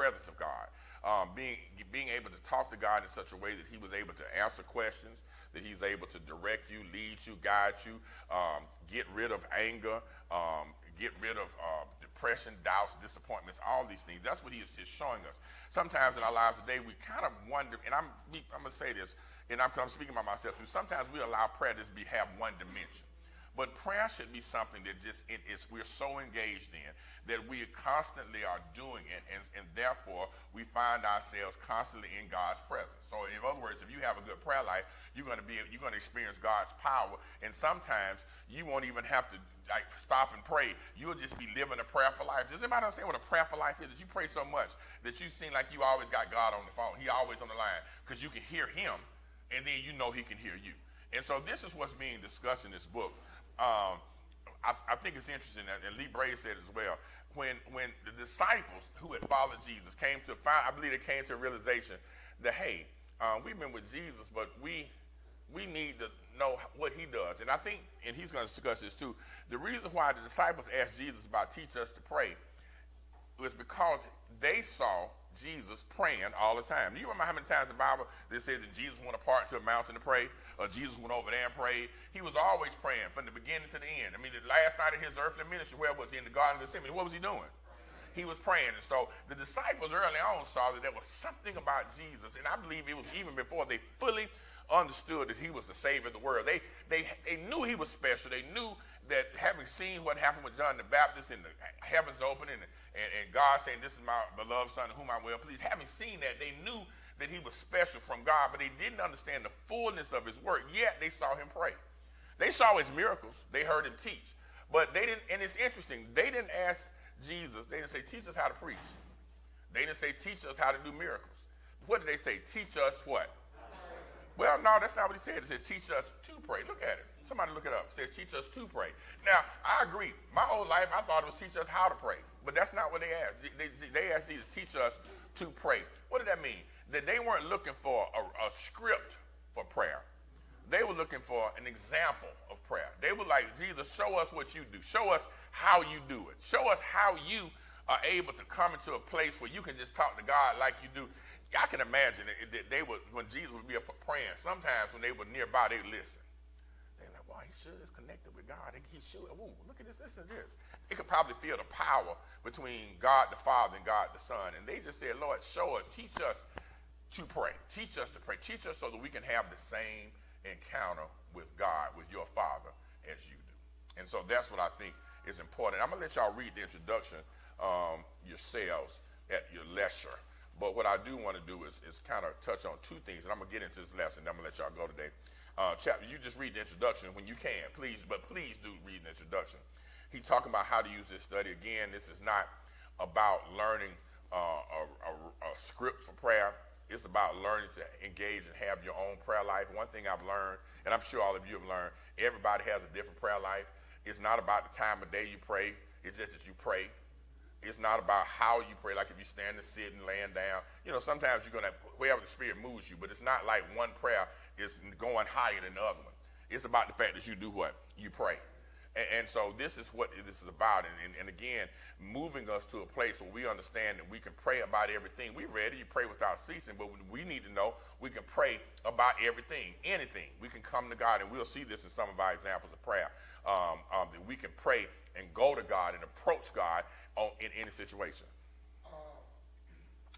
presence of God. Um, being, being able to talk to God in such a way that he was able to answer questions, that he's able to direct you, lead you, guide you, um, get rid of anger, um, get rid of uh, depression, doubts, disappointments, all these things. That's what he is just showing us. Sometimes in our lives today, we kind of wonder, and I'm, I'm to say this, and I'm, I'm speaking about myself too. Sometimes we allow prayer to be have one dimension. But prayer should be something that just it is we're so engaged in that we constantly are doing it, and, and therefore we find ourselves constantly in God's presence. So, in other words, if you have a good prayer life, you're going to be you're going to experience God's power, and sometimes you won't even have to like stop and pray. You'll just be living a prayerful life. Does anybody understand what a prayerful life is? That you pray so much that you seem like you always got God on the phone. He always on the line because you can hear Him, and then you know He can hear you. And so this is what's being discussed in this book. Um, I, I, think it's interesting, and Lee Bray said as well, when, when the disciples who had followed Jesus came to find, I believe they came to a realization that, hey, uh, we've been with Jesus, but we, we need to know what he does. And I think, and he's going to discuss this too, the reason why the disciples asked Jesus about teach us to pray was because they saw Jesus praying all the time. Do you remember how many times the Bible that says that Jesus went apart to a mountain to pray, or Jesus went over there and prayed? He was always praying from the beginning to the end. I mean, the last night of his earthly ministry, where was he? In the Garden of Gethsemane. What was he doing? He was praying. And so the disciples early on saw that there was something about Jesus, and I believe it was even before they fully understood that he was the Savior of the world. They, they, they knew he was special. They knew that having seen what happened with John the Baptist and the heavens opening and and, and God saying, This is my beloved son, whom I will please. Having seen that, they knew that he was special from God, but they didn't understand the fullness of his work, yet they saw him pray. They saw his miracles, they heard him teach. But they didn't, and it's interesting, they didn't ask Jesus, they didn't say, Teach us how to preach. They didn't say, Teach us how to do miracles. What did they say? Teach us what? Well, no, that's not what he said. He said, Teach us to pray. Look at it. Somebody look it up. It says, Teach us to pray. Now, I agree. My whole life, I thought it was teach us how to pray. But that's not what they asked. They, they asked Jesus teach us to pray. What did that mean? That they weren't looking for a, a script for prayer. They were looking for an example of prayer. They were like, Jesus, show us what you do. Show us how you do it. Show us how you are able to come into a place where you can just talk to God like you do. I can imagine that they would, when Jesus would be up praying, sometimes when they were nearby, they listen sure is connected with God. He should. Ooh, look at this, this, and this. It could probably feel the power between God the Father and God the Son. And they just said, Lord, show us, teach us to pray. Teach us to pray. Teach us so that we can have the same encounter with God, with your Father, as you do. And so that's what I think is important. I'm going to let y'all read the introduction um, yourselves at your leisure. But what I do want to do is, is kind of touch on two things, and I'm going to get into this lesson, I'm going to let y'all go today uh, chapter. You just read the introduction when you can, please, but please do read the introduction. He's talking about how to use this study. Again, this is not about learning uh, a, a, a script for prayer. It's about learning to engage and have your own prayer life. One thing I've learned, and I'm sure all of you have learned, everybody has a different prayer life. It's not about the time of day you pray, it's just that you pray. It's not about how you pray, like if you stand and sit and laying down. You know, sometimes you're going to, wherever the Spirit moves you, but it's not like one prayer is going higher than the other one. It's about the fact that you do what? You pray. And, and so this is what this is about. And, and, and, again, moving us to a place where we understand that we can pray about everything. We read it, you pray without ceasing, but we need to know we can pray about everything, anything. We can come to God, and we'll see this in some of our examples of prayer. Um, um, that we can pray and go to God and approach God on, in any situation. in depth.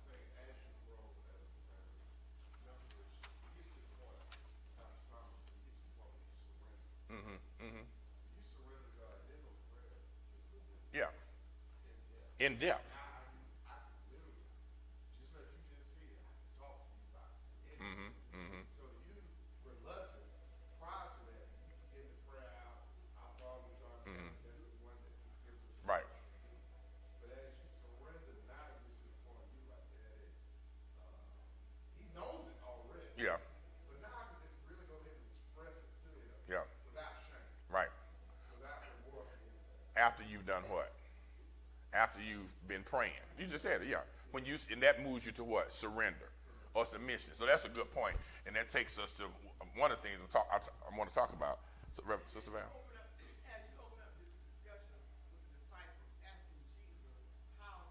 Right. But as you surrender now, you to the point you like, Daddy, uh, he knows it already. Yeah. But now I can just really go ahead and express it to him. Yeah. Without shame. Right. Without remorse. After you've done what? After you've been praying. You just said it, yeah. When you and that moves you to what? Surrender or submission. So that's a good point, and that takes us to one of the things I'm, talk, I, want to talk about. So, Sister Val. Open up, as you open up this discussion with the disciples, asking Jesus how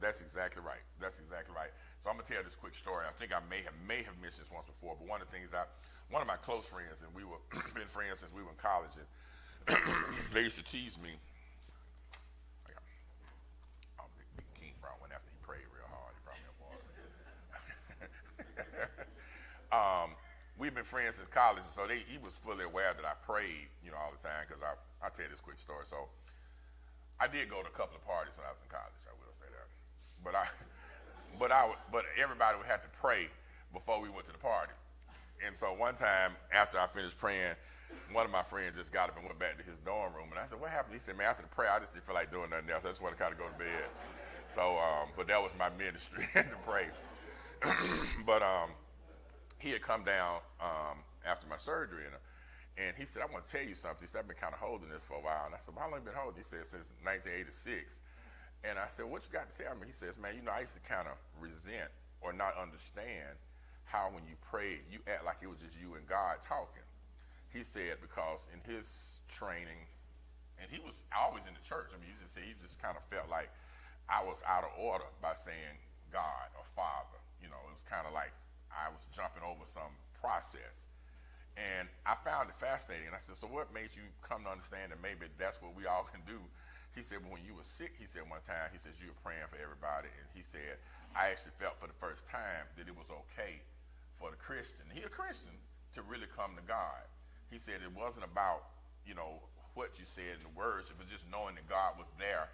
That's exactly right. That's exactly right. So I'm gonna tell this quick story. I think I may have may have mentioned this once before, but one of the things I, one of my close friends, and we were been friends since we were in college, and they used to tease me. I King after he prayed real hard. Um, we've been friends since college, so they, he was fully aware that I prayed, you know, all the time. Because I, I tell this quick story. So I did go to a couple of parties when I was in college. I will say that, but I, but I, but everybody would have to pray before we went to the party. And so one time after I finished praying, one of my friends just got up and went back to his dorm room. And I said, "What happened?" He said, "Man, after the prayer, I just didn't feel like doing nothing else. I just want to kind of go to bed." So, um, but that was my ministry to pray. but um, he had come down um, after my surgery, and, and he said, I want to tell you something. He said, I've been kind of holding this for a while. And I said, well, how long have you been holding? He said, since 1986. And I said, what you got to tell me? He says, man, you know, I used to kind of resent or not understand how when you prayed, you act like it was just you and God talking. He said, because in his training, and he was always in the church. I mean, he just said he just kind of felt like I was out of order by saying God or Father. You know, it was kind of like I was jumping over some process. And I found it fascinating. And I said, So what made you come to understand that maybe that's what we all can do? He said, well, When you were sick, he said one time, he says, You were praying for everybody. And he said, I actually felt for the first time that it was okay for the Christian, he a Christian, to really come to God. He said it wasn't about, you know, what you said in the words, it was just knowing that God was there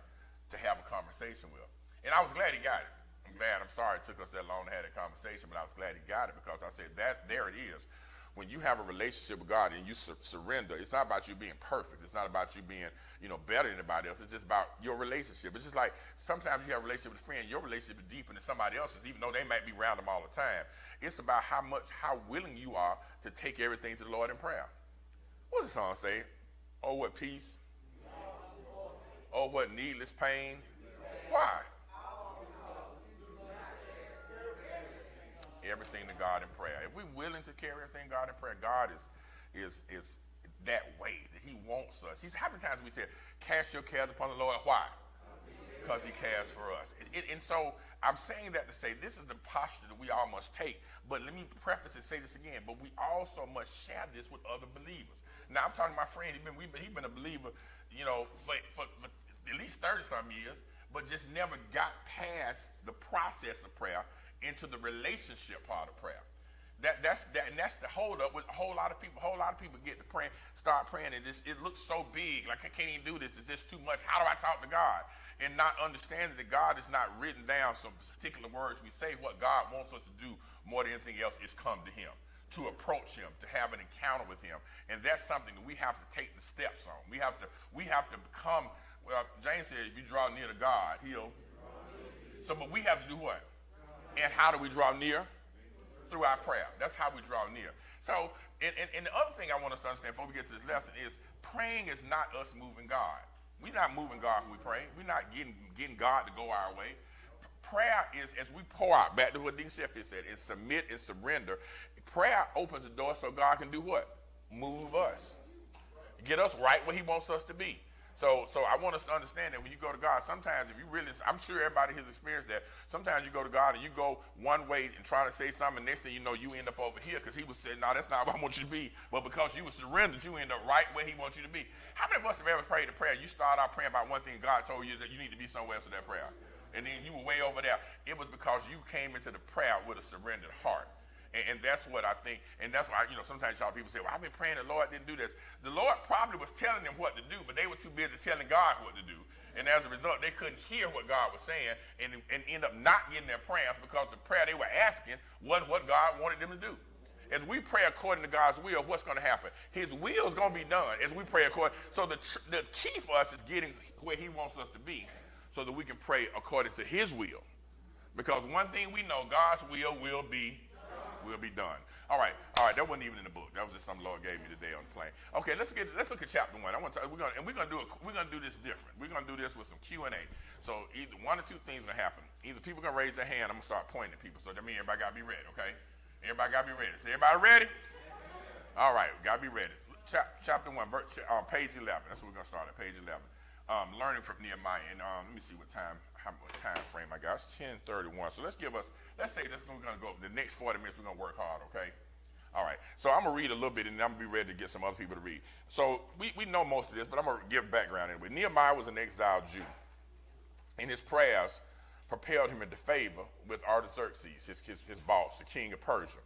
to have a conversation with. And I was glad he got it. I'm glad. I'm sorry it took us that long to have that conversation, but I was glad he got it because I said that there it is. When you have a relationship with God and you sur- surrender, it's not about you being perfect. It's not about you being, you know, better than anybody else. It's just about your relationship. It's just like sometimes you have a relationship with a friend, your relationship is deeper than somebody else's, even though they might be around them all the time. It's about how much, how willing you are to take everything to the Lord in prayer. What's the song say? Oh, what peace? Oh, what needless pain? Why? Everything to God in prayer. If we're willing to carry everything to God in prayer, God is is is that way that He wants us. He's how many times we say, "Cast your cares upon the Lord." Why? Because He cares for us. And, and so I'm saying that to say this is the posture that we all must take. But let me preface and say this again. But we also must share this with other believers. Now I'm talking to my friend. He's been, been, he's been a believer, you know, for, for, for at least 30 some years, but just never got past the process of prayer into the relationship part of prayer. That, that's that, and that's the hold up with a whole lot of people. A whole lot of people get to praying, start praying, and just, it looks so big, like I can't even do this. It's just too much. How do I talk to God? And not understanding that God is not written down some particular words. We say what God wants us to do more than anything else is come to Him, to approach Him, to have an encounter with Him, and that's something that we have to take the steps on. We have to we have to become. Well, James said, if you draw near to God, He'll. So, but we have to do what? And how do we draw near? Through our prayer. That's how we draw near. So, and, and, and, the other thing I want us to understand before we get to this lesson is praying is not us moving God. We're not moving God when we pray. We're not getting, getting God to go our way. Prayer is as we pour out, back to what Dean Sheffield said, is submit and surrender. Prayer opens the door so God can do what? Move us. Get us right where he wants us to be. So, so I want us to understand that when you go to God, sometimes if you really, I'm sure everybody has experienced that. Sometimes you go to God and you go one way and try to say something, and next thing you know, you end up over here because He was saying, "No, that's not what I want you to be." But because you were surrendered, you end up right where He wants you to be. How many of us have ever prayed a prayer? You start out praying about one thing, God told you that you need to be somewhere else in that prayer, and then you were way over there. It was because you came into the prayer with a surrendered heart. And, and, that's what I think. And that's why, you know, sometimes y'all people say, well, I've been praying the Lord didn't do this. The Lord probably was telling them what to do, but they were too busy telling God what to do. And as a result, they couldn't hear what God was saying and, and end up not getting their prayers because the prayer they were asking wasn't what God wanted them to do. As we pray according to God's will, what's going to happen? His will is going to be done as we pray according. So the, the key for us is getting where he wants us to be so that we can pray according to his will. Because one thing we know, God's will will be will be done. All right, all right. That wasn't even in the book. That was just some Lord gave me today on the plane. Okay, let's get let's look at chapter one. I want to we're gonna and we're gonna do a, we're gonna do this different. We're gonna do this with some Q and A. So either one or two things gonna happen. Either people gonna raise their hand. I'm gonna start pointing at people. So that means everybody gotta be ready. Okay, everybody gotta be ready. Everybody ready? All right, gotta be ready. Chap, chapter one, verse, uh, page 11. That's what we're gonna start at page 11. Um, learning from Nehemiah. And um, let me see what time how much time frame I got. It's 10:31. So let's give us. Let's say this is going to go the next 40 minutes. We're going to work hard. Okay. All right. So I'm gonna read a little bit, and I'm gonna be ready to get some other people to read. So we, we know most of this, but I'm gonna give background anyway. Nehemiah was an exiled Jew, and his prayers propelled him into favor with Artaxerxes, his, his, his boss, the king of Persia.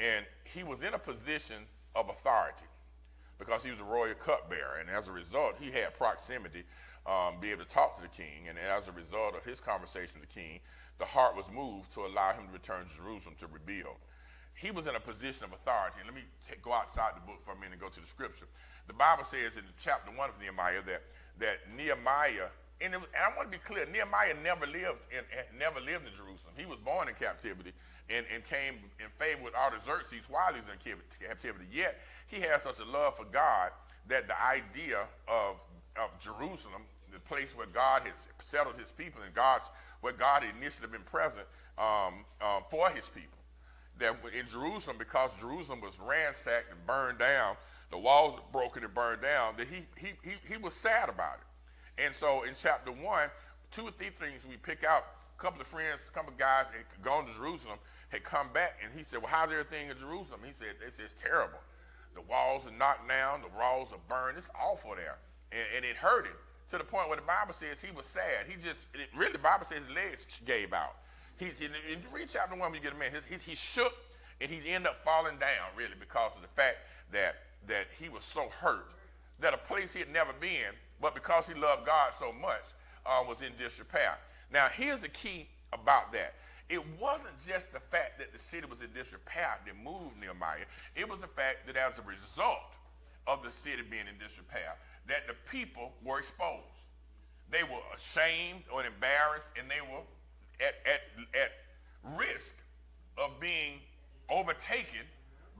And he was in a position of authority because he was a royal cupbearer, and as a result, he had proximity, um, be able to talk to the king. And as a result of his conversation with the king, the heart was moved to allow him to return to Jerusalem to rebuild he was in a position of authority. Let me take, go outside the book for a minute and go to the scripture. The Bible says in chapter 1 of Nehemiah that, that Nehemiah, and, was, and I want to be clear, Nehemiah never lived in, never lived in Jerusalem. He was born in captivity and, and came in favor with Artaxerxes while he was in captivity. Yet he had such a love for God that the idea of, of Jerusalem, the place where God has settled his people and God's where God had initially been present um, uh, for his people that in Jerusalem, because Jerusalem was ransacked and burned down, the walls were broken and burned down, that he, he, he, he was sad about it. And so in chapter one, two or three things we pick out, a couple of friends, a couple of guys had gone to Jerusalem, had come back, and he said, well, how's everything in Jerusalem? He said, it's, it's terrible. The walls are knocked down, the walls are burned, it's awful there. And, and it hurt him to the point where the Bible says he was sad. He just, it, really, the Bible says his legs gave out. He, in, in read chapter one, you get a man, he, he shook and he ended up falling down really because of the fact that that he was so hurt that a place he had never been, but because he loved God so much, uh, was in disrepair. Now, here's the key about that. It wasn't just the fact that the city was in disrepair that moved Nehemiah. It was the fact that as a result of the city being in disrepair, that the people were exposed. They were ashamed or embarrassed, and they were at, at, at risk of being overtaken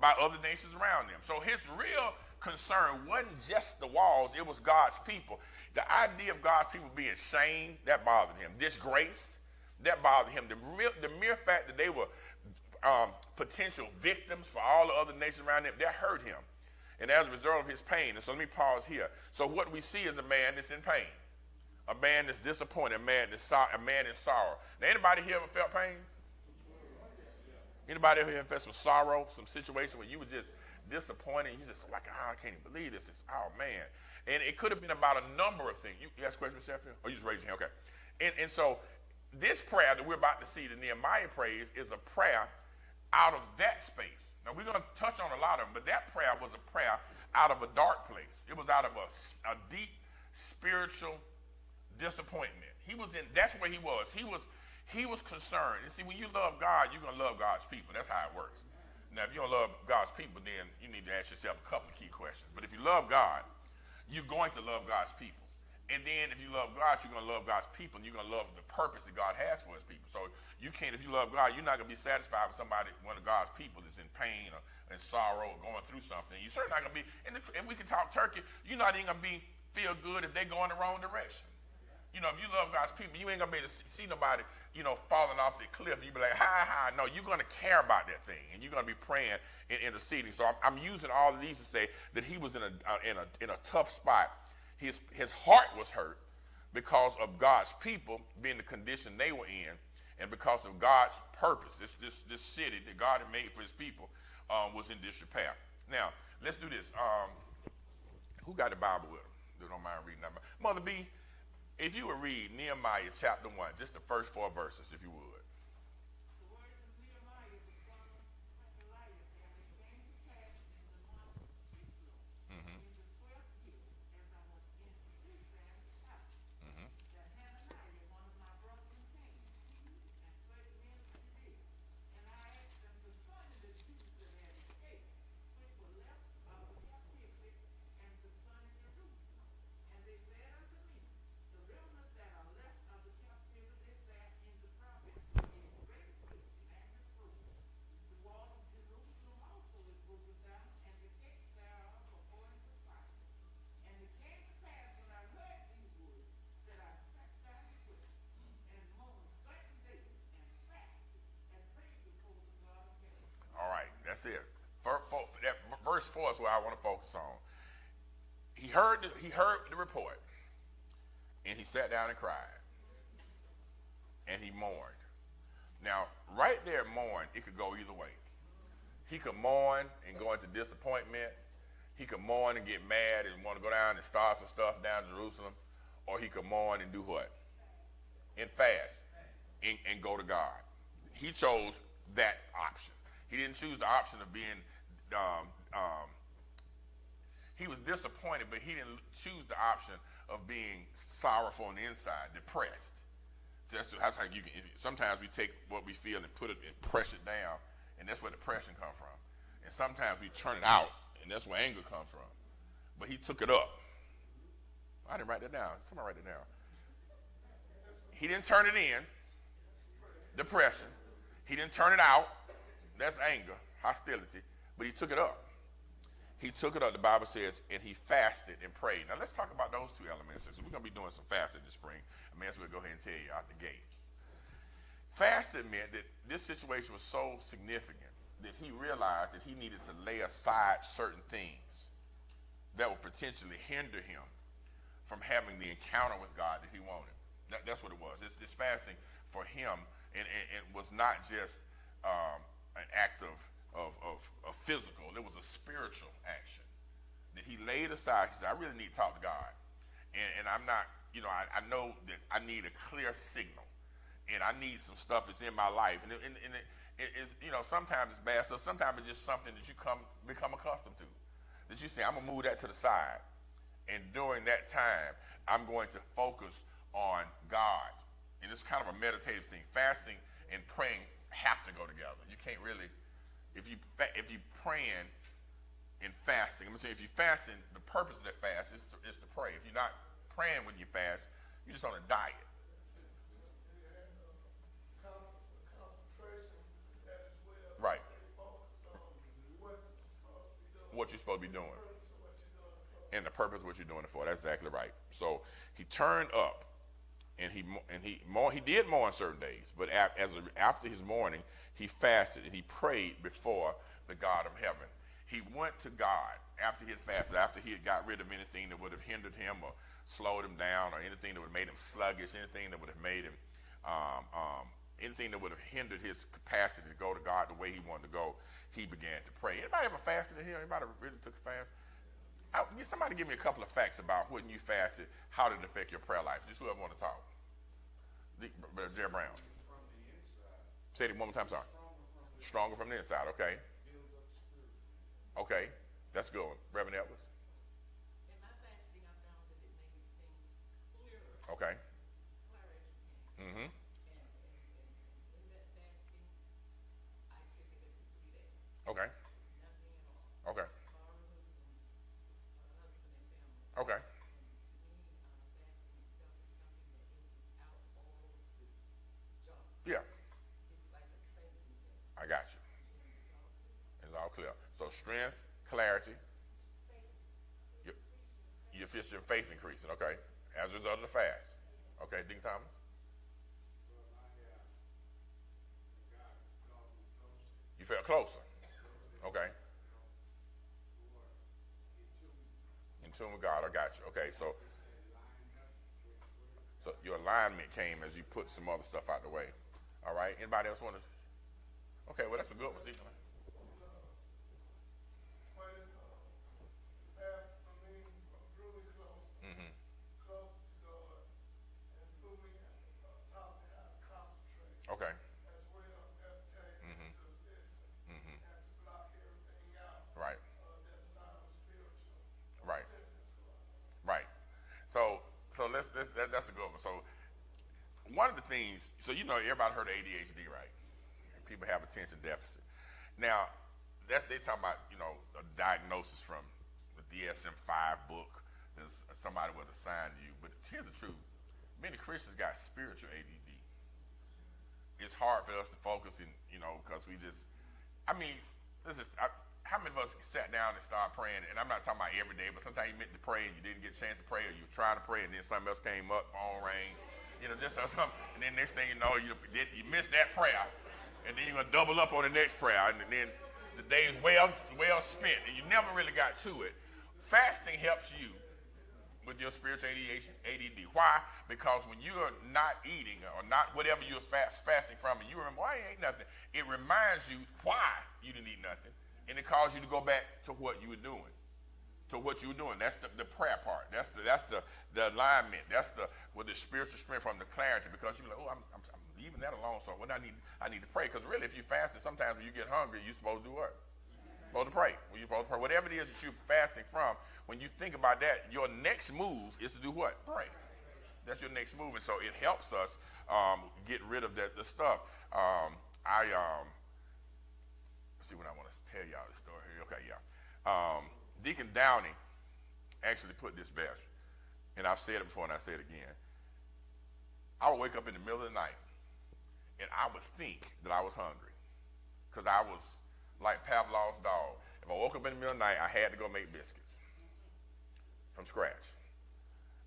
by other nations around them. So his real concern wasn't just the walls, it was God's people. The idea of God's people being shamed, that bothered him. Disgraced, that bothered him. The, real, the mere fact that they were um, potential victims for all the other nations around them, that hurt him. And as a result of his pain, and so let me pause here. So what we see is a man that's in pain, a man that's disappointed, a man that's so, a man in sorrow. Now, anybody here ever felt pain? Anybody here faced with sorrow, some situation where you were just disappointed, you just like, oh, I can't even believe this. It's, oh man. And it could have been about a number of things. You, you ask a question, Sheffield? Or you just raise your hand? Okay. And, and so this prayer that we're about to see, the Nehemiah prays, is a prayer out of that space. Now we're going to touch on a lot of them, but that prayer was a prayer out of a dark place. It was out of a, a deep spiritual disappointment. He was in, that's where he was. He was he was concerned. And see, when you love God, you're going to love God's people. That's how it works. Now, if you don't love God's people, then you need to ask yourself a couple of key questions. But if you love God, you're going to love God's people. And then if you love God, you're going to love God's people, and you're going to love the purpose that God has for his people. So you can't, if you love God, you're not going to be satisfied with somebody, one of God's people that's in pain or in sorrow or going through something. You're certainly not going to be, and if we can talk turkey, you're not even going to be feel good if they go in the wrong direction. You know, if you love God's people, you ain't gonna be able to see nobody, you know, falling off the cliff. You be like, ha ha. No, you're gonna care about that thing, and you're gonna be praying and interceding. So I'm, I'm using all of these to say that he was in a uh, in a in a tough spot. His his heart was hurt because of God's people being the condition they were in, and because of God's purpose. This this this city that God had made for His people um, was in disrepair. Now let's do this. Um, who got the Bible with them? They don't mind reading that. Mother B, if you would read Nehemiah chapter 1, just the first four verses, if you would. That's it. Verse 4 is where I want to focus on. He heard, the, he heard the report, and he sat down and cried. and he mourned. Now, right there, mourn, it could go either way. He could mourn and go into disappointment. He could mourn and get mad and want to go down and start some stuff down Jerusalem. Or he could mourn and do what? And fast and, and go to God. He chose that option. He didn't choose the option of being, um, um, he was disappointed, but he didn't choose the option of being sorrowful on the inside, depressed. So that's, that's how you can. Sometimes we take what we feel and put it and press it down, and that's where depression comes from. And sometimes we turn it out, and that's where anger comes from. But he took it up. I didn't write that down. Somebody write it down. He didn't turn it in. Depression. He didn't turn it out. That's anger, hostility. But he took it up. He took it up, the Bible says, and he fasted and prayed. Now let's talk about those two elements. So we're going to be doing some fasting this spring. I that's what we'll go ahead and tell you out the gate. Fasting meant that this situation was so significant that he realized that he needed to lay aside certain things that would potentially hinder him from having the encounter with God that he wanted. That, that's what it was. This, this fasting for him and, and was not just um, an act of of, of, physical, There was a spiritual action that he laid aside. He said, I really need to talk to God. And, and I'm not, you know, I, I, know that I need a clear signal. And I need some stuff that's in my life. And, and, and it, it is, you know, sometimes it's bad stuff. Sometimes it's just something that you come become accustomed to. That you say, I'm going to move that to the side. And during that time, I'm going to focus on God. And it's kind of a meditative thing. Fasting and praying have to go together. You can't really if you if you praying and fasting, I'm gonna say if you fasting, the purpose of that fast is to, is to pray. If you're not praying when you fast, you're just on a diet. Right. What you're supposed to be doing. And the purpose of what you're doing it for. That's exactly right. So he turned up and he and he more he did more on certain days, but after his mourning, he fasted and he prayed before the God of heaven. He went to God after he had fasted, after he had got rid of anything that would have hindered him or slowed him down, or anything that would have made him sluggish, anything that would have made him, um, um, anything that would have hindered his capacity to go to God the way he wanted to go. He began to pray. Anybody ever fasted in here? Anybody really took a fast? I, somebody give me a couple of facts about when you fasted, how did it affect your prayer life? Just whoever want to talk. Jerry Brown. Say it one more time, sorry. Stronger from the inside, okay. Okay, that's good one. Reverend Edwards. Okay. Mm-hmm. Okay. Okay. Okay. Yeah. I got you. It's all clear. So strength, clarity. Your, your, your faith increasing, okay. As a result of the fast. Okay, Dean Thomas? You felt closer. Okay. In tune with God, I got you. Okay, so so your alignment came as you put some other stuff out the way. All right. Anybody else want to? Okay. Well, that's a good one. Mm-hmm. Okay. Mm-hmm. Right. Right. Right. So so let's, let's that, that's a good one. So one of the things, so you know, everybody heard of ADHD, right? People have attention deficit. Now, that's they talk about you know a diagnosis from the DSM-5 book that somebody would assigned to you. But here's the truth: many Christians got spiritual ADD. It's hard for us to focus, in, you know, because we just, I mean, this is. I, how many of us sat down and started praying? And I'm not talking about every day, but sometimes you meant to pray and you didn't get a chance to pray, or you were trying to pray and then something else came up, phone rang, you know, just something. And then next thing you know, you did, you missed that prayer, and then you're gonna double up on the next prayer, and then the day is well well spent, and you never really got to it. Fasting helps you with your spiritual ADD. Why? Because when you are not eating or not whatever you're fast, fasting from, and you remember why you ain't nothing, it reminds you why you didn't eat nothing, and it calls you to go back to what you were doing to what you're doing. That's the, the prayer part. That's the that's the, the alignment. That's the with the spiritual strength from the clarity because you're like, oh, I'm, I'm, Leaving that alone. So what I need I need to pray because really, if you fast, sometimes when you get hungry, you're supposed to do what? supposed to pray. When you're supposed to pray, whatever it is that you're fasting from, when you think about that, your next move is to do what? Pray. That's your next move, and so it helps us um, get rid of that the stuff. Um, I um, see what I want to tell y'all the story here. Okay, yeah. Um, Deacon Downey actually put this best, and I've said it before and I say it again. I would wake up in the middle of the night, and I would think that I was hungry, because I was like Pavlov's dog. If I woke up in the middle of the night, I had to go make biscuits from scratch.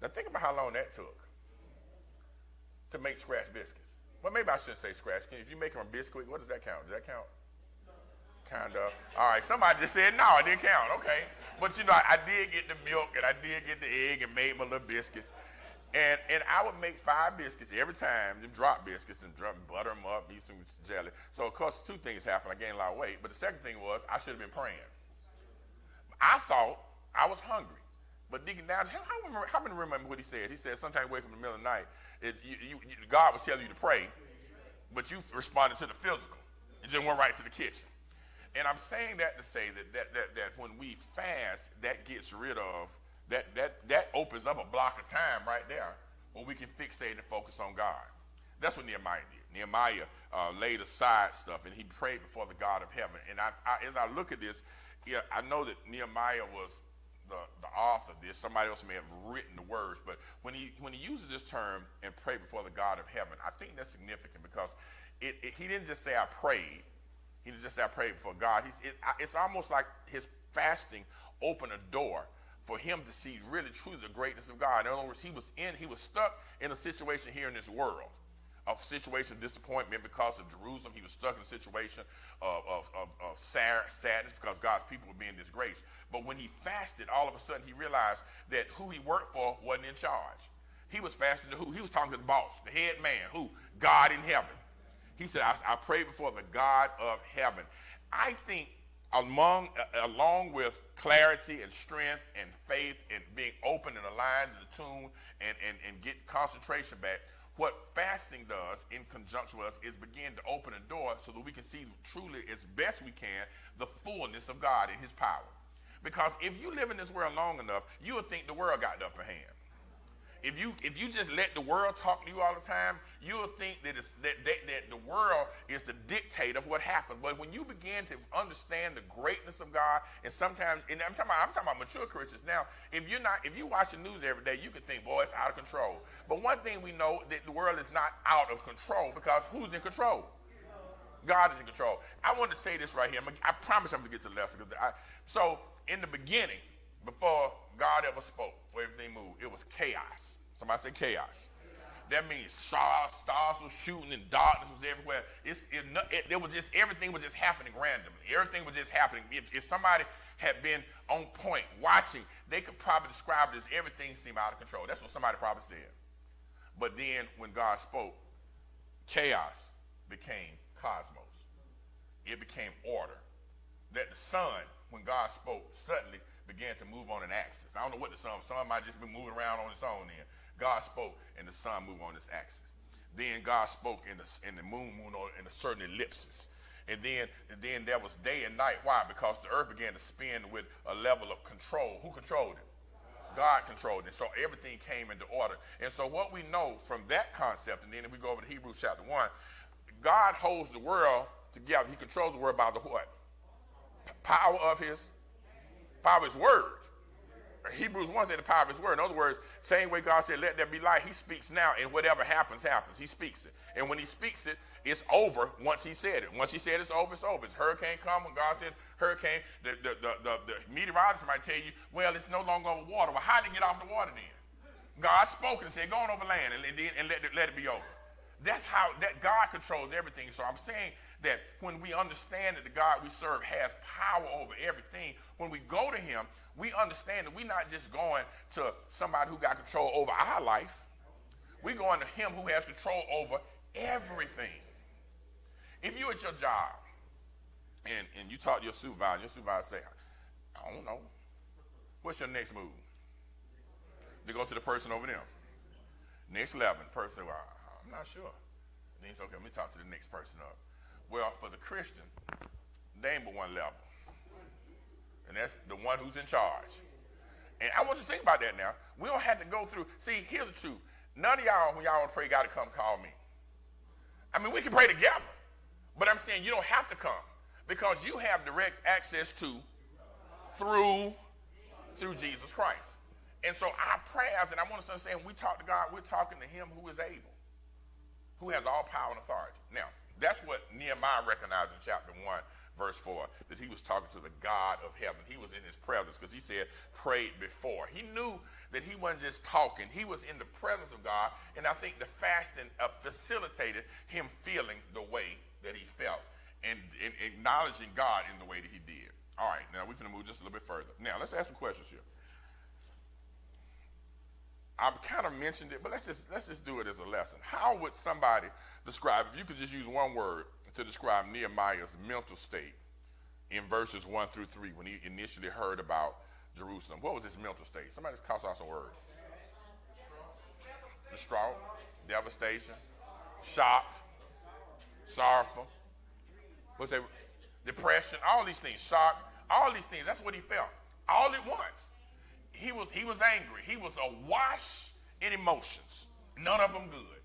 Now think about how long that took to make scratch biscuits. Well, maybe I shouldn't say scratch. If you make them from biscuit, what does that count? Does that count? Kind of. All right, somebody just said no, it didn't count. Okay. But you know, I, I, did get the milk and I did get the egg and made my little biscuits. And, and I would make five biscuits every time, them drop biscuits and drop, butter them up, eat some jelly. So, of course, two things happened. I gained a lot of weight. But the second thing was I should have been praying. I thought I was hungry. But Deacon Downey, how, how many remember what he said? He said, sometimes wake up in the middle of the night, it, you, you, God was telling you to pray, but you responded to the physical. You just went right to the kitchen. And I'm saying that to say that, that, that, that when we fast, that gets rid of, that, that, that opens up a block of time right there where we can fixate and focus on God. That's what Nehemiah did. Nehemiah uh, laid aside stuff and he prayed before the God of heaven. And I, I, as I look at this, yeah, I know that Nehemiah was the, the author of this. Somebody else may have written the words, but when he when he uses this term and pray before the God of heaven, I think that's significant because it, it, he didn't just say I prayed, he just said, I prayed before God. It, it's almost like his fasting opened a door for him to see really truly the greatness of God. In other words, he was in, he was stuck in a situation here in this world, a situation of disappointment because of Jerusalem. He was stuck in a situation of, of, of, of sadness because God's people were being disgraced. But when he fasted, all of a sudden he realized that who he worked for wasn't in charge. He was fasting to who? He was talking to the boss, the head man, who? God in heaven. He said, I, I pray before the God of heaven. I think among, uh, along with clarity and strength and faith and being open and aligned to the tune and, and, and get concentration back, what fasting does in conjunction with us is begin to open a door so that we can see truly as best we can the fullness of God and his power. Because if you live in this world long enough, you'll think the world got the upper hand if you if you just let the world talk to you all the time, you'll think that, it's, that, that, that the world is the dictate of what happens. But when you begin to understand the greatness of God, and sometimes, and I'm talking about, I'm talking about mature Christians now. If you're not, if you watch the news every day, you can think, boy, it's out of control. But one thing we know that the world is not out of control because who's in control? God is in control. I want to say this right here. I promise I'm going to get to the lesson. I, so in the beginning, before God ever spoke for everything moved, it was chaos. Somebody say chaos. That means stars, stars were shooting and darkness was everywhere. It's, it, it, it, was just everything was just happening randomly. Everything was just happening. If, if somebody had been on point watching, they could probably describe it as everything seemed out of control. That's what somebody probably said. But then when God spoke, chaos became cosmos. It became order. That the sun, when God spoke, suddenly began to move on an axis. I don't know what the sun, sun might just be moving around on its own then. God spoke and the sun moved on its axis. Then God spoke and the, and the moon moved on in a certain ellipsis. And then, then there was day and night. Why? Because the earth began to spin with a level of control. Who controlled it? God controlled it. So everything came into order. And so what we know from that concept, and then if we go over to Hebrews chapter 1, God holds the world together. He controls the world by the what? Power of his Power of his word. Hebrews 1 said the power of his word. In other words, same way God said, let there be light, he speaks now, and whatever happens, happens. He speaks it. And when he speaks it, it's over once he said it. Once he said it's over, it's over. It's hurricane come. When God said hurricane, the, the, the, the, the meteorologist might tell you, well, it's no longer over water. Well, how did it get off the water then? God spoke and said, go on over land and, and, let, let it be over. That's how that God controls everything. So I'm saying that when we understand that the God we serve has power over everything, when we go to him, we understand that we're not just going to somebody who got control over our life. We're going to him who has control over everything. If you at your job and, and you talk to your supervisor, your supervisor say, I don't know. What's your next move? To go to the person over there. Next level, person, well, I'm not sure. And then he said, okay, let me talk to the next person up. Well, for the Christian, ain't but one level. And that's the one who's in charge. And I want you to think about that now. We don't have to go through. See, here's the truth. None of y'all, when y'all want to pray, got to come call me. I mean, we can pray together. But I'm saying you don't have to come because you have direct access to through through Jesus Christ. And so our prayers, and I want us to understand, we talk to God, we're talking to him who is able, who has all power and authority. Now, that's what Nehemiah recognized in chapter 1, verse 4, that he was talking to the God of heaven. He was in his presence because he said, prayed before. He knew that he wasn't just talking, he was in the presence of God. And I think the fasting uh, facilitated him feeling the way that he felt and, and acknowledging God in the way that he did. All right, now we're going to move just a little bit further. Now, let's ask some questions here. I've kind of mentioned it, but let's just let's just do it as a lesson. How would somebody describe, if you could just use one word to describe Nehemiah's mental state in verses one through three when he initially heard about Jerusalem? What was his mental state? Somebody just toss out some words. Distraught, devastation, shocked, sorrowful. That? Depression, all these things, shock, all these things. That's what he felt. All at once he was he was angry. He was awash in emotions. None of them good.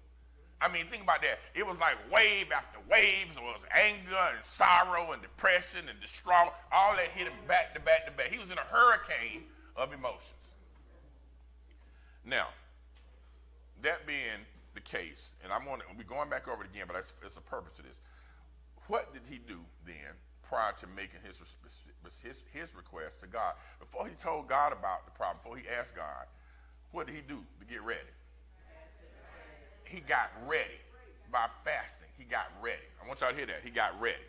I mean, think about that. It was like wave after waves. It was anger and sorrow and depression and distraught. All that hit him back to back to back. He was in a hurricane of emotions. Now, that being the case, and I'm going to, we're going back over it again, but it's a purpose of this. What did he do then prior to making his, his, his request to God. Before he told God about the problem, before he asked God, what did he do to get ready? He got ready by fasting. He got ready. I want y'all to hear that. He got ready.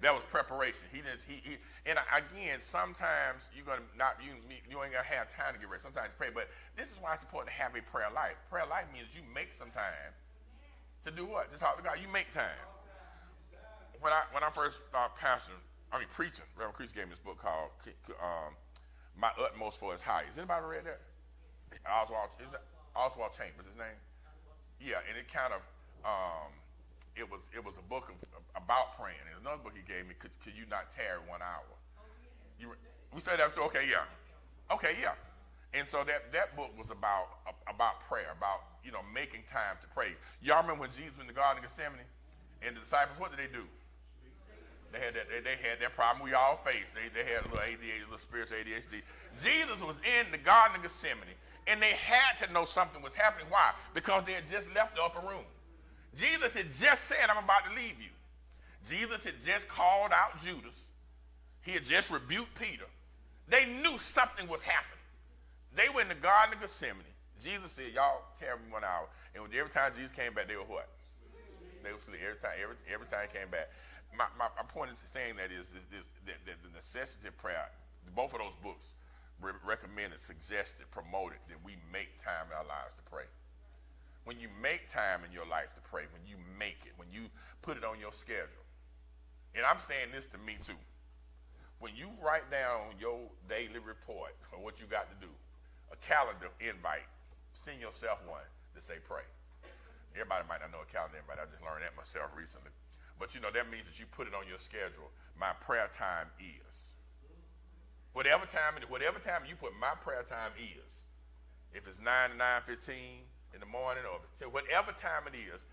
That was preparation. He didn't. He, he and again, sometimes you're gonna not you you ain't gonna have time to get ready. Sometimes pray, but this is why it's important to have a prayer life. Prayer life means you make some time to do what? To talk to God. You make time when I when I first started pastoring, I mean preaching, Reverend Creasy gave me this book called um, "My Utmost for His Highest." Anybody read that? Oswald is Oswald Chambers his name? Yeah, and it kind of um, it was it was a book of, about praying. And another book he gave me, "Could, could you not tarry one hour?" You we said that too. Okay, yeah, okay, yeah. And so that that book was about about prayer, about you know making time to pray. Y'all remember when Jesus was in the Garden of Gethsemane, and the disciples, what did they do? They had that, they, they had that problem we all face. They, they had a little ADHD, a little spiritual ADHD. Jesus was in the Garden of Gethsemane, and they had to know something was happening. Why? Because they had just left the upper room. Jesus had just said, I'm about to leave you. Jesus had just called out Judas. He had just rebuked Peter. They knew something was happening. They were in the Garden of Gethsemane. Jesus said, Y'all tell me one hour. And every time Jesus came back, they were what? They were sleep. Every time, every, every time he came back my, my, my, point in saying that is, is, is that, that, the necessity of prayer, both of those books re- recommended, suggested, promoted that we make time in our lives to pray. When you make time in your life to pray, when you make it, when you put it on your schedule, and I'm saying this to me too. When you write down your daily report of what you got to do, a calendar invite, send yourself one to say pray. Everybody might not know a calendar invite. I just learned that myself recently. But you know, that means that you put it on your schedule. My prayer time is. Whatever time, whatever time you put my prayer time is. If it's 9 to 9.15 in the morning or whatever time it is,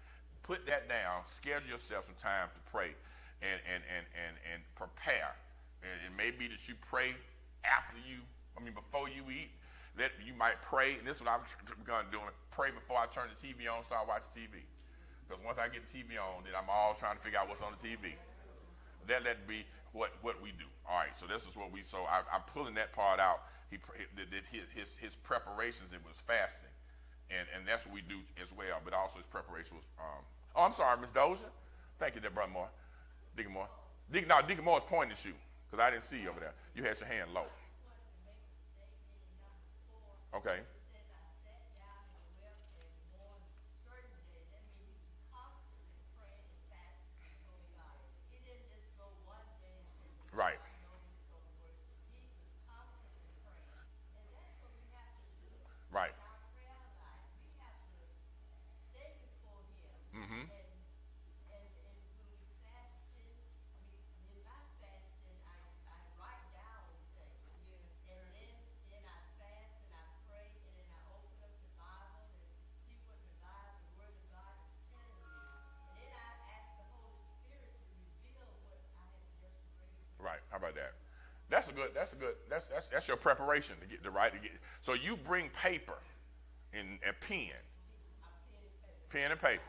put that down, schedule yourself some time to pray and, and, and, and, and prepare. And it may be that you pray after you, I mean, before you eat, that you might pray, and this is what I've begun doing, pray before I turn the TV on, start watching TV. Because once I get the TV on, then I'm all trying to figure out what's on the TV. That let be what, what we do. All right, so this is what we, so I, am pulling that part out. He, his, his, his preparations, it was fasting. And, and that's what we do as well, but also his preparation was um, Oh, I'm sorry, Miss Dozier. Thank you, there, Brother Moore. Deacon Moore. Deacon, no, Deacon pointing at you because I didn't see you over there. You had your hand low. Okay. Good. That's a good. That's that's that's your preparation to get the right to get. So you bring paper, and a pen, pen and paper,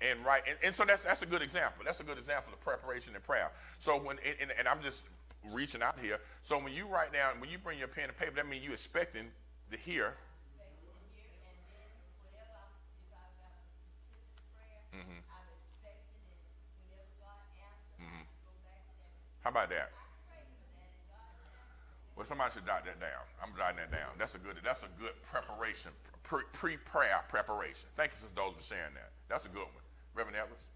and write. And, and so that's that's a good example. That's a good example of preparation and prayer. So when and, and I'm just reaching out here. So when you write down, when you bring your pen and paper, that means you expecting to hear. Mm-hmm. Mm-hmm. How about that? Well, somebody should jot that down. I'm jotting that down. That's a good. That's a good preparation, pre, pre-prayer preparation. Thank you, Sister Dozier, for sharing that. That's a good one, Reverend Evans.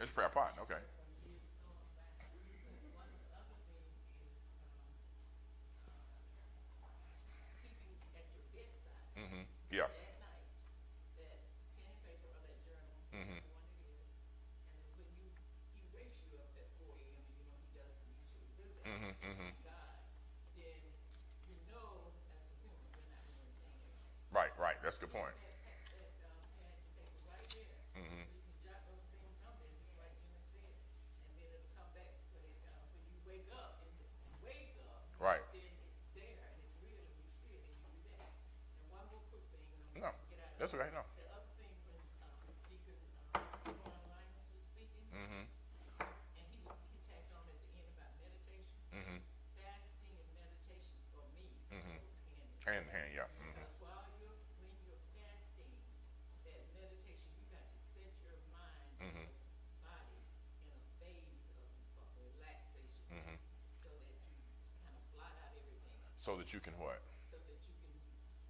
It's prayer partner. Okay. Mm-hmm. Yeah. Mm-hmm. Mm-hmm. Mm-hmm. Right. Right. That's a good point. Mm-hmm. Right. No, that's okay. No. Mm-hmm. Mm-hmm. Mm-hmm. Hand in hand. Yeah. Mm-hmm. Because while you're, when you're fasting, that meditation, you got to set your mind and Mhm. your body in a phase of, of relaxation. Mhm. So that you kind of blot out everything, So that you can what? so that you can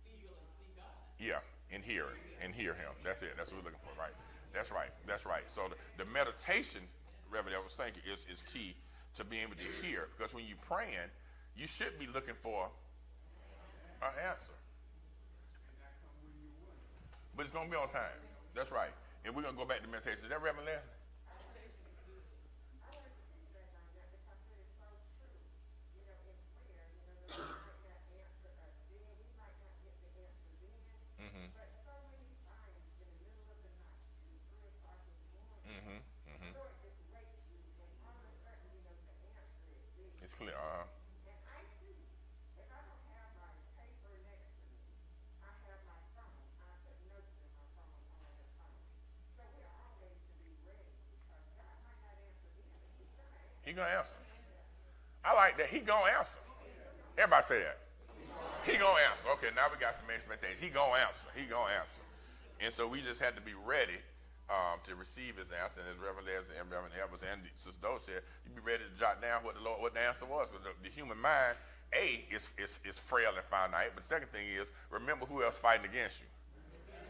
feel and see God. Yeah, and hear and hear Him. That's it. That's what we're looking for, right? That's right. That's right. So the, the meditation, Reverend, I was thinking, is is key to being able to hear because when you're praying, you should be looking for an answer. But it's gonna be on time. That's right. And we're gonna go back to meditation. Is that Reverend Leslie? Mm-hmm. Mm-hmm. Mm-hmm. It's clear. Uh-huh. He gonna answer. I like that. He gonna answer. Everybody say that. He gonna answer. Okay, now we got some expectations. He gonna answer. He gonna answer. And so we just had to be ready um, to receive his answer. And as Reverend Leslie and Reverend Evans and Sister Doe said, you be ready to jot down what the Lord, what the answer was. Because the, the human mind, A, is, is, is frail and finite. But the second thing is, remember who else fighting against you.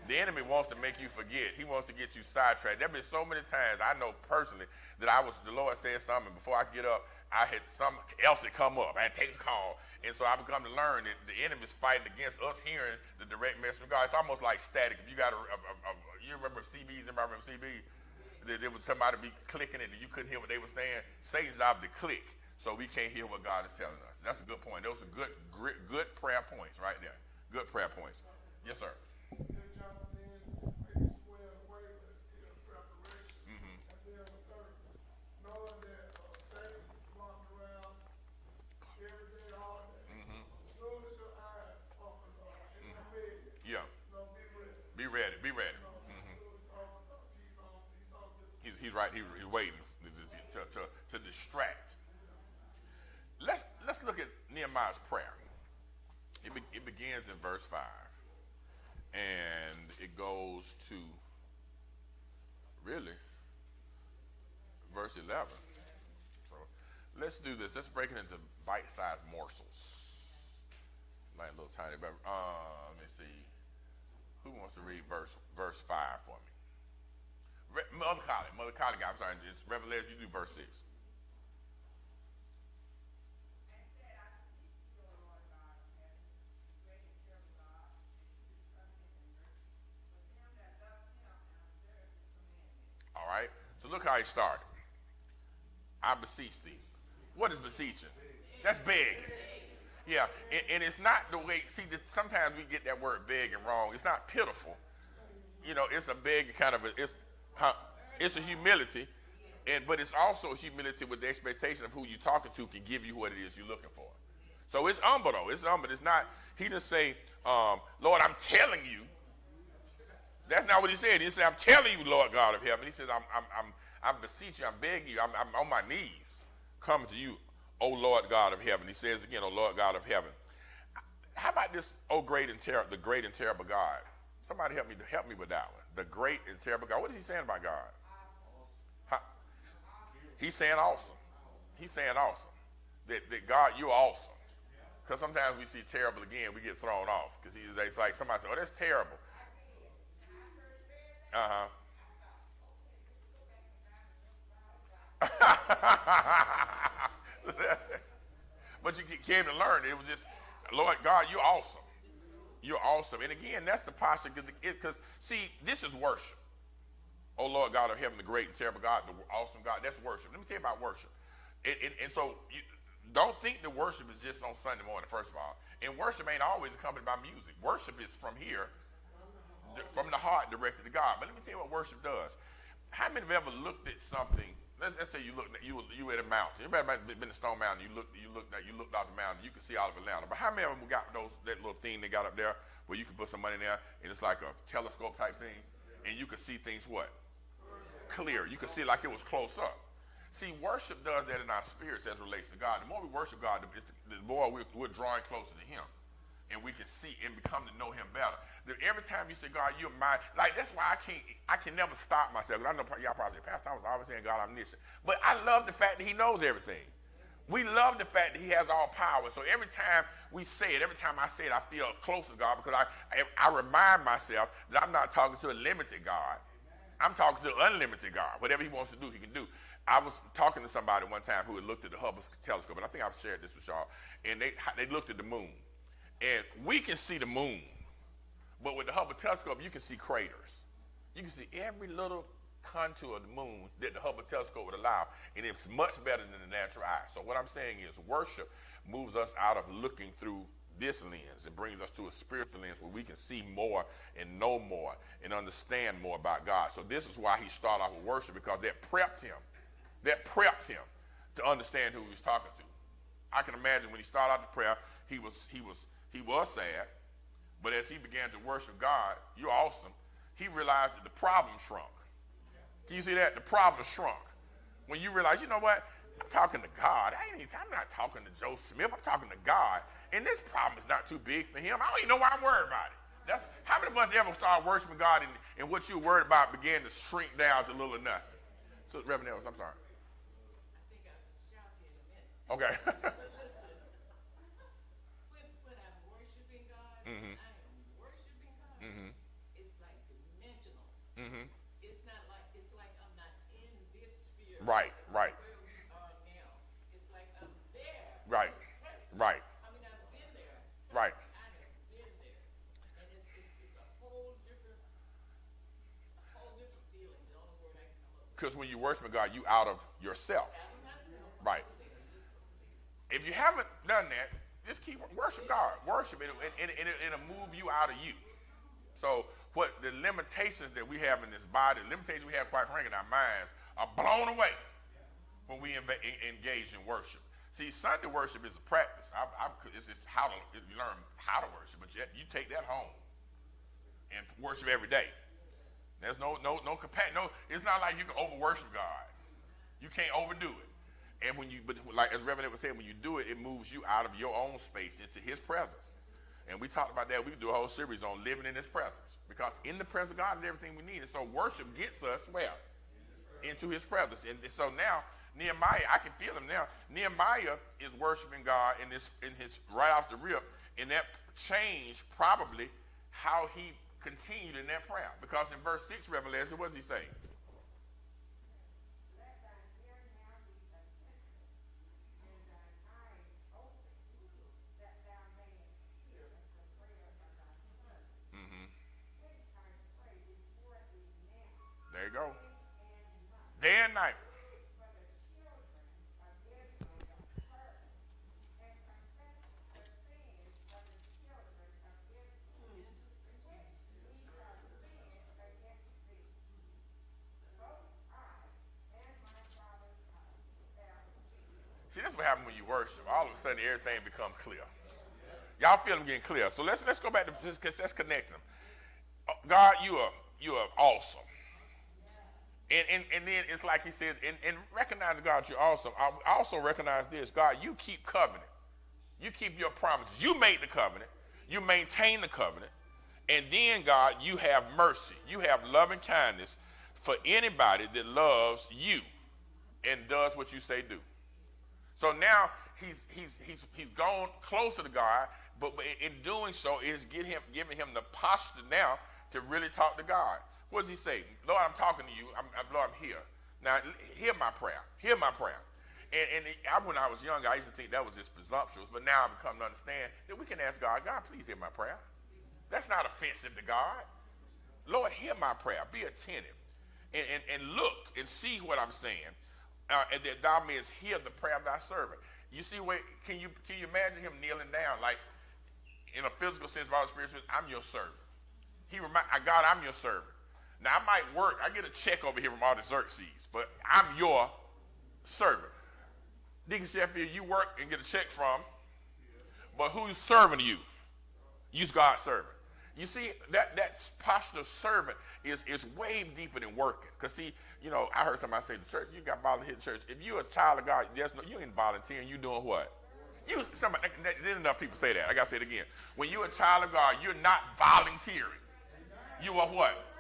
The enemy wants to make you forget. He wants to get you sidetracked. There have been so many times I know personally that I was the Lord said something before I get up, I had something else that come up. I had to take a call. And so I become to learn that the enemy is fighting against us hearing the direct message from God. It's almost like static. If you got a, a, a, a you remember CBs and remember CB, there was somebody be clicking it and you couldn't hear what they were saying. Satan's job to click, so we can't hear what God is telling us. That's a good point. Those are good, good prayer points right there. Good prayer points. Yes, sir. Then jump in, maybe square away, but it's still preparation. Mhm. And then the third, knowing that, uh, Satan walking around every day, all day. Mhm. As soon as your eyes open up in the bed, Yeah. you know, be ready. Be ready. Be ready. You know, as Mhm. soon as it's open up, he's on, he's on this. He's, he's to, to, to, distract. Let's let's look at Nehemiah's prayer. It, be, it begins in verse five, and it goes to really verse 11. So let's do this. Let's break it into bite-sized morsels, like a little tiny. But uh, let me see. Who wants to read verse verse five for me? Re- Mother Collie, Mother Collie, I'm sorry. It's Revelation. You do verse six. All right. So look how he started. I beseech thee. What is beseeching? That's begging. Yeah, and, and it's not the way. See, the, sometimes we get that word begging wrong. It's not pitiful. You know, it's a beg kind of a, it's huh, it's a humility, and but it's also humility with the expectation of who you're talking to can give you what it is you're looking for. So it's humble though. It's humble. It's not. He didn't say, um, "Lord, I'm telling you." That's not what he said. He said, "I'm telling you, Lord God of heaven." He said, "I'm, I'm, I'm, I'm beseeching you. I'm begging you. I'm, I'm on my knees, coming to you, O Lord God of heaven." He says again, "O Lord God of heaven." How about this? Oh, great and terrible, the great and terrible God. Somebody help me. To help me with that one. The great and terrible God. What is he saying about God? He's saying awesome. He's saying awesome. That, that God, you're awesome. Because sometimes we see terrible again, we get thrown off. Because it's like somebody says, "Oh, that's terrible." Uh huh. but you came to learn. It was just, Lord God, you're awesome. You're awesome. And again, that's the posture. Because, see, this is worship. Oh, Lord God of heaven, the great and terrible God, the awesome God. That's worship. Let me tell you about worship. And, and, and so, you, don't think that worship is just on Sunday morning, first of all. And worship ain't always accompanied by music. Worship is from here from the heart directed to God. But let me tell you what worship does. How many have ever looked at something? Let's, let's say you looked at you you at a mountain. Everybody might have been to Stone Mountain. You looked you looked you looked out the mountain. You could see all of Atlanta. But how many of them got those that little thing they got up there where you can put some money in there and it's like a telescope type thing, and you can see things what clear. You can see like it was close up. See, worship does that in our spirits as relates to God. The more we worship God, the, the more we're, we're drawing closer to Him and we can see and become to know him better. Every time you say, God, you're mine, like that's why I can't, I can never stop myself. I know y'all probably Pastor, I was always saying God omniscient. But I love the fact that he knows everything. We love the fact that he has all power. So every time we say it, every time I say it, I feel close to God because I, I, I remind myself that I'm not talking to a limited God. I'm talking to an unlimited God. Whatever he wants to do, he can do. I was talking to somebody one time who had looked at the Hubble telescope, and I think I've shared this with y'all, and they, they looked at the moon. And we can see the moon, but with the Hubble telescope, you can see craters. You can see every little contour of the moon that the Hubble telescope would allow, and it's much better than the natural eye. So what I'm saying is worship moves us out of looking through this lens It brings us to a spiritual lens where we can see more and know more and understand more about God. So this is why he started off with worship because that prepped him. That prepped him to understand who he was talking to. I can imagine when he started out the prayer, he was he was he was sad, but as he began to worship God, you're awesome, he realized that the problem shrunk. Can you see that? The problem shrunk. When you realize, you know what? I'm talking to God. I ain't, I'm not talking to Joe Smith. I'm talking to God. And this problem is not too big for him. I don't even know why I'm worried about it. That's, how many of us ever start worshiping God and, and what you're worried about began to shrink down to little or nothing? So, Reverend Ellis, I'm sorry. I think I was shocked in a minute. Okay. But listen, when, when I'm worshiping God, Mhm. I am worshiping God. Mhm. It's like dimensional. Mm hmm It's not like it's like I'm not in this sphere. Right, right. Where we are now. It's like I'm there. Right, right. I mean, I've been there. Right. I have been there, and it's it's, it's a whole different, a whole different feeling. The only word I can come up with. Because when you worship God, you out of yourself. Out of myself. Right. If you haven't done that, just keep worship God. Worship it, and, and, and it'll move you out of you. So what the limitations that we have in this body, the limitations we have, quite frankly, in our minds, are blown away when we engage in worship. See, Sunday worship is a practice. I, I, it's just how to you learn how to worship, but you, you take that home and worship every day. There's no no no no. It's not like you can over worship God. You can't overdo it. And when you, but like as Reverend was saying, when you do it, it moves you out of your own space into His presence. And we talked about that. We do a whole series on living in his presence. Because in the presence of God is everything we need. And so worship gets us where? Into his presence. And so now, Nehemiah, I can feel him now. Nehemiah is worshiping God in this in his right off the rip. And that changed probably how he continued in that prayer. Because in verse 6, Revelation, what does he say? There you go. Day and night. See, that's what happens when you worship. All of a sudden, everything becomes clear. Y'all feel them getting clear. So let's let's go back to this because let's connect them. Uh, God, you are you are awesome. And, and, and then it's like he says, and, and recognize God, you're awesome. I also recognize this God, you keep covenant. You keep your promises. You made the covenant, you maintain the covenant. And then, God, you have mercy. You have love and kindness for anybody that loves you and does what you say do. So now he's, he's, he's, he's gone closer to God, but in doing so, it's get him, giving him the posture now to really talk to God. What does he say? Lord, I'm talking to you. I'm, I'm, Lord, I'm here. Now, hear my prayer. Hear my prayer. And, and I, when I was younger, I used to think that was just presumptuous, but now I've come to understand that we can ask God, God, please hear my prayer. That's not offensive to God. Lord, hear my prayer. Be attentive and, and, and look and see what I'm saying, uh, and that thou mayest hear the prayer of thy servant. You see, where, can, you, can you imagine him kneeling down? Like, in a physical sense, by the Spirit, I'm your servant. He remind, God, I'm your servant. Now, I might work, I get a check over here from Artaxerxes, but I'm your servant. Deacon Sheffield, you work and get a check from, but who's serving you? You's God's servant. You see, that, that posture of servant is, is way deeper than working. Because, see, you know, I heard somebody say, the church, you got volunteer church. If you're a child of God, no, you ain't volunteering, you doing what? You, somebody, didn't enough people say that. I got to say it again. When you're a child of God, you're not volunteering. You are what?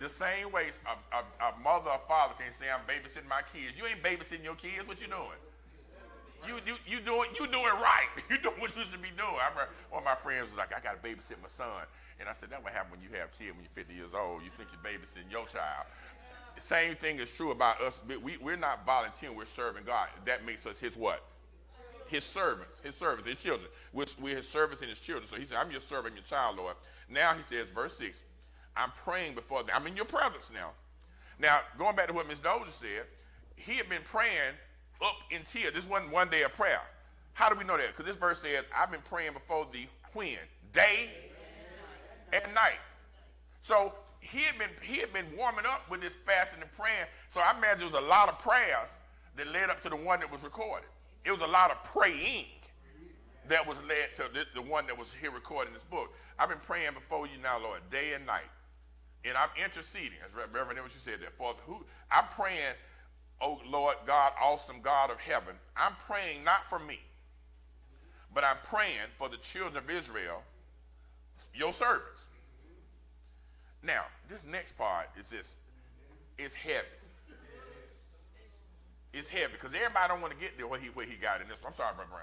The same way a, a, a mother or father can say, I'm babysitting my kids. You ain't babysitting your kids. What you doing? You, you, you doing you doing right. You doing what you should be doing. I remember one of my friends was like, I got to babysit my son. And I said, that what happen when you have kids when you're 50 years old. You think you're babysitting your child. The same thing is true about us. We, we're not volunteering. We're serving God. That makes us his what? His servants. His servants. His children. We're, we're his servants and his children. So he said, I'm your servant, your child, Lord. Now he says, verse 6, I'm praying before them. I'm in your presence now. Now, going back to what Ms. Dozier said, he had been praying up in tears. This wasn't one day of prayer. How do we know that? Because this verse says, I've been praying before the when? Day and night. So he had been he had been warming up with this fasting and praying. So I imagine there was a lot of prayers that led up to the one that was recorded. It was a lot of praying that was led to the, the one that was here recorded in this book. I've been praying before you now, Lord, day and night and I'm interceding, as Reverend you said that, for who I'm praying, oh Lord God, awesome God of heaven, I'm praying not for me, but I'm praying for the children of Israel, your servants. Now, this next part is just, it's heavy. It's heavy because everybody don't want to get there where he, where he got in this. I'm sorry, Brother Brown.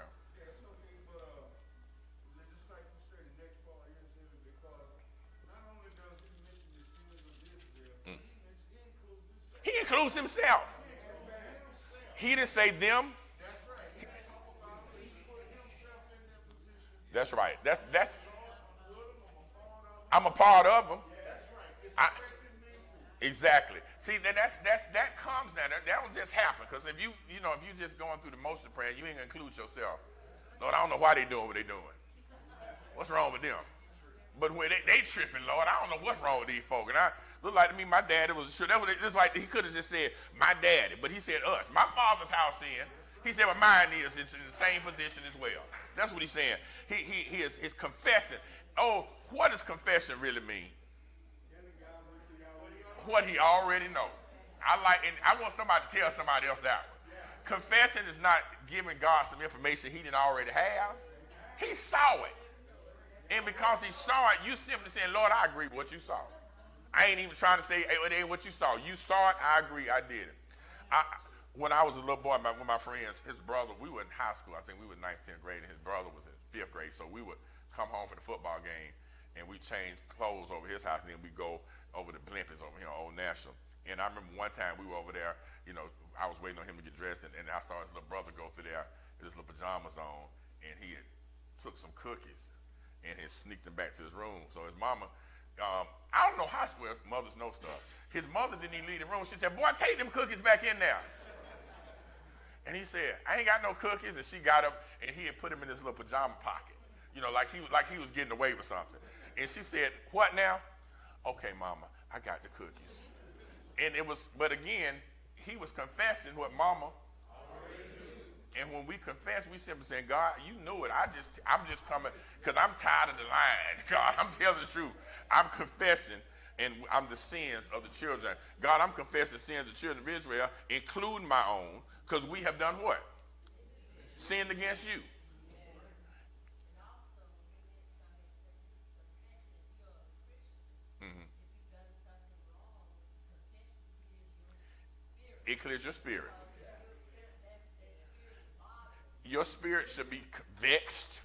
He includes himself. He didn't say them. That's right. That's that's. I'm a part of them. I, exactly. See, that that's that's that comes now. That, will just happen because if you you know if you just going through the motion prayer, you ain't include yourself. Lord, I don't know why they doing what they doing. What's wrong with them? But when they, they tripping, Lord, I don't know what's wrong with these folk. And I, Looked like to me, my daddy was sure. That was just like he could have just said my daddy, but he said us. My father's house in. He said, well, mine is. It's in the same position as well. That's what he's saying. He, he, he is, is confessing. Oh, what does confession really mean? What he already know. I like, and I want somebody to tell somebody else that one. Confessing is not giving God some information he didn't already have. He saw it. And because he saw it, you simply saying, Lord, I agree with what you saw. I ain't even trying to say it ain't what you saw. You saw it, I agree, I did it. I, when I was a little boy my, with my friends, his brother, we were in high school. I think we were ninth, 10th grade, and his brother was in fifth grade. So we would come home for the football game, and we change clothes over his house, and then we go over to Blimpies over here on Old National. And I remember one time we were over there, you know, I was waiting on him to get dressed, and, and I saw his little brother go through there his little pajamas on, and he had took some cookies and had sneaked them back to his room. So his mama, um, I don't know how well mothers know stuff. His mother didn't even leave the room. She said, "Boy, take them cookies back in there." And he said, "I ain't got no cookies." And she got up and he had put them in his little pajama pocket, you know, like he like he was getting away with something. And she said, "What now?" Okay, Mama, I got the cookies. And it was, but again, he was confessing what Mama and when we confess, we simply say, God, you knew it. I just, I'm just coming because I'm tired of the lying. God, I'm telling the truth. I'm confessing and I'm the sins of the children. God, I'm confessing the sins of the children of Israel, including my own, because we have done what? Sinned against you. Mm-hmm. It clears your spirit your spirit should be vexed,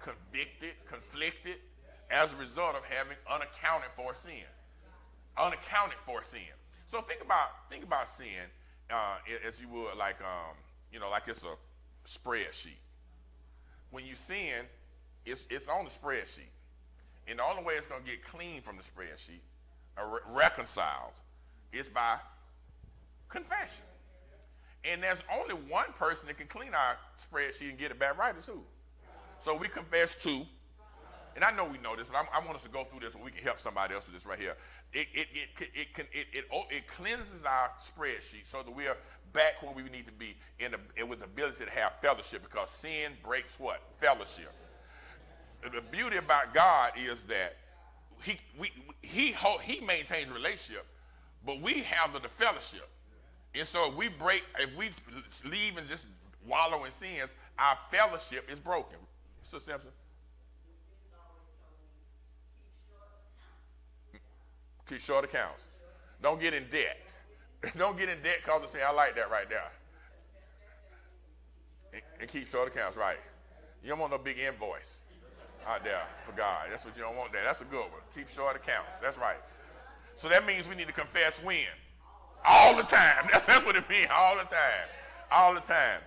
convicted, conflicted as a result of having unaccounted for sin. Unaccounted for sin. So think about think about sin uh, as you would like um, you know like it's a spreadsheet. When you sin, it's it's on the spreadsheet, and the only way it's going to get clean from the spreadsheet, or re- reconciled, is by confession. And there's only one person that can clean our spreadsheet and get it back right is who? So we confess to, and I know we know this, but I'm, i want us to go through this and we can help somebody else with this right here. It, it, it, it, can, it, it, oh, it cleanses our spreadsheet so that we are back where we need to be in the, with the ability to have fellowship because sin breaks what? Fellowship. The beauty about God is that he, we, he, he maintains relationship, but we handle the fellowship. And so if we break, if we leave and just wallow in sins, our fellowship is broken. Mr. Simpson? Keep short accounts. Don't get in debt. Don't get in debt because of saying, I like that right there. And, and keep short accounts, right. You don't want no big invoice out there for God. That's what you don't want there. That's a good one. Keep short accounts. That's right. So that means we need to confess when? All the time. That's what it means. All the time. All the time.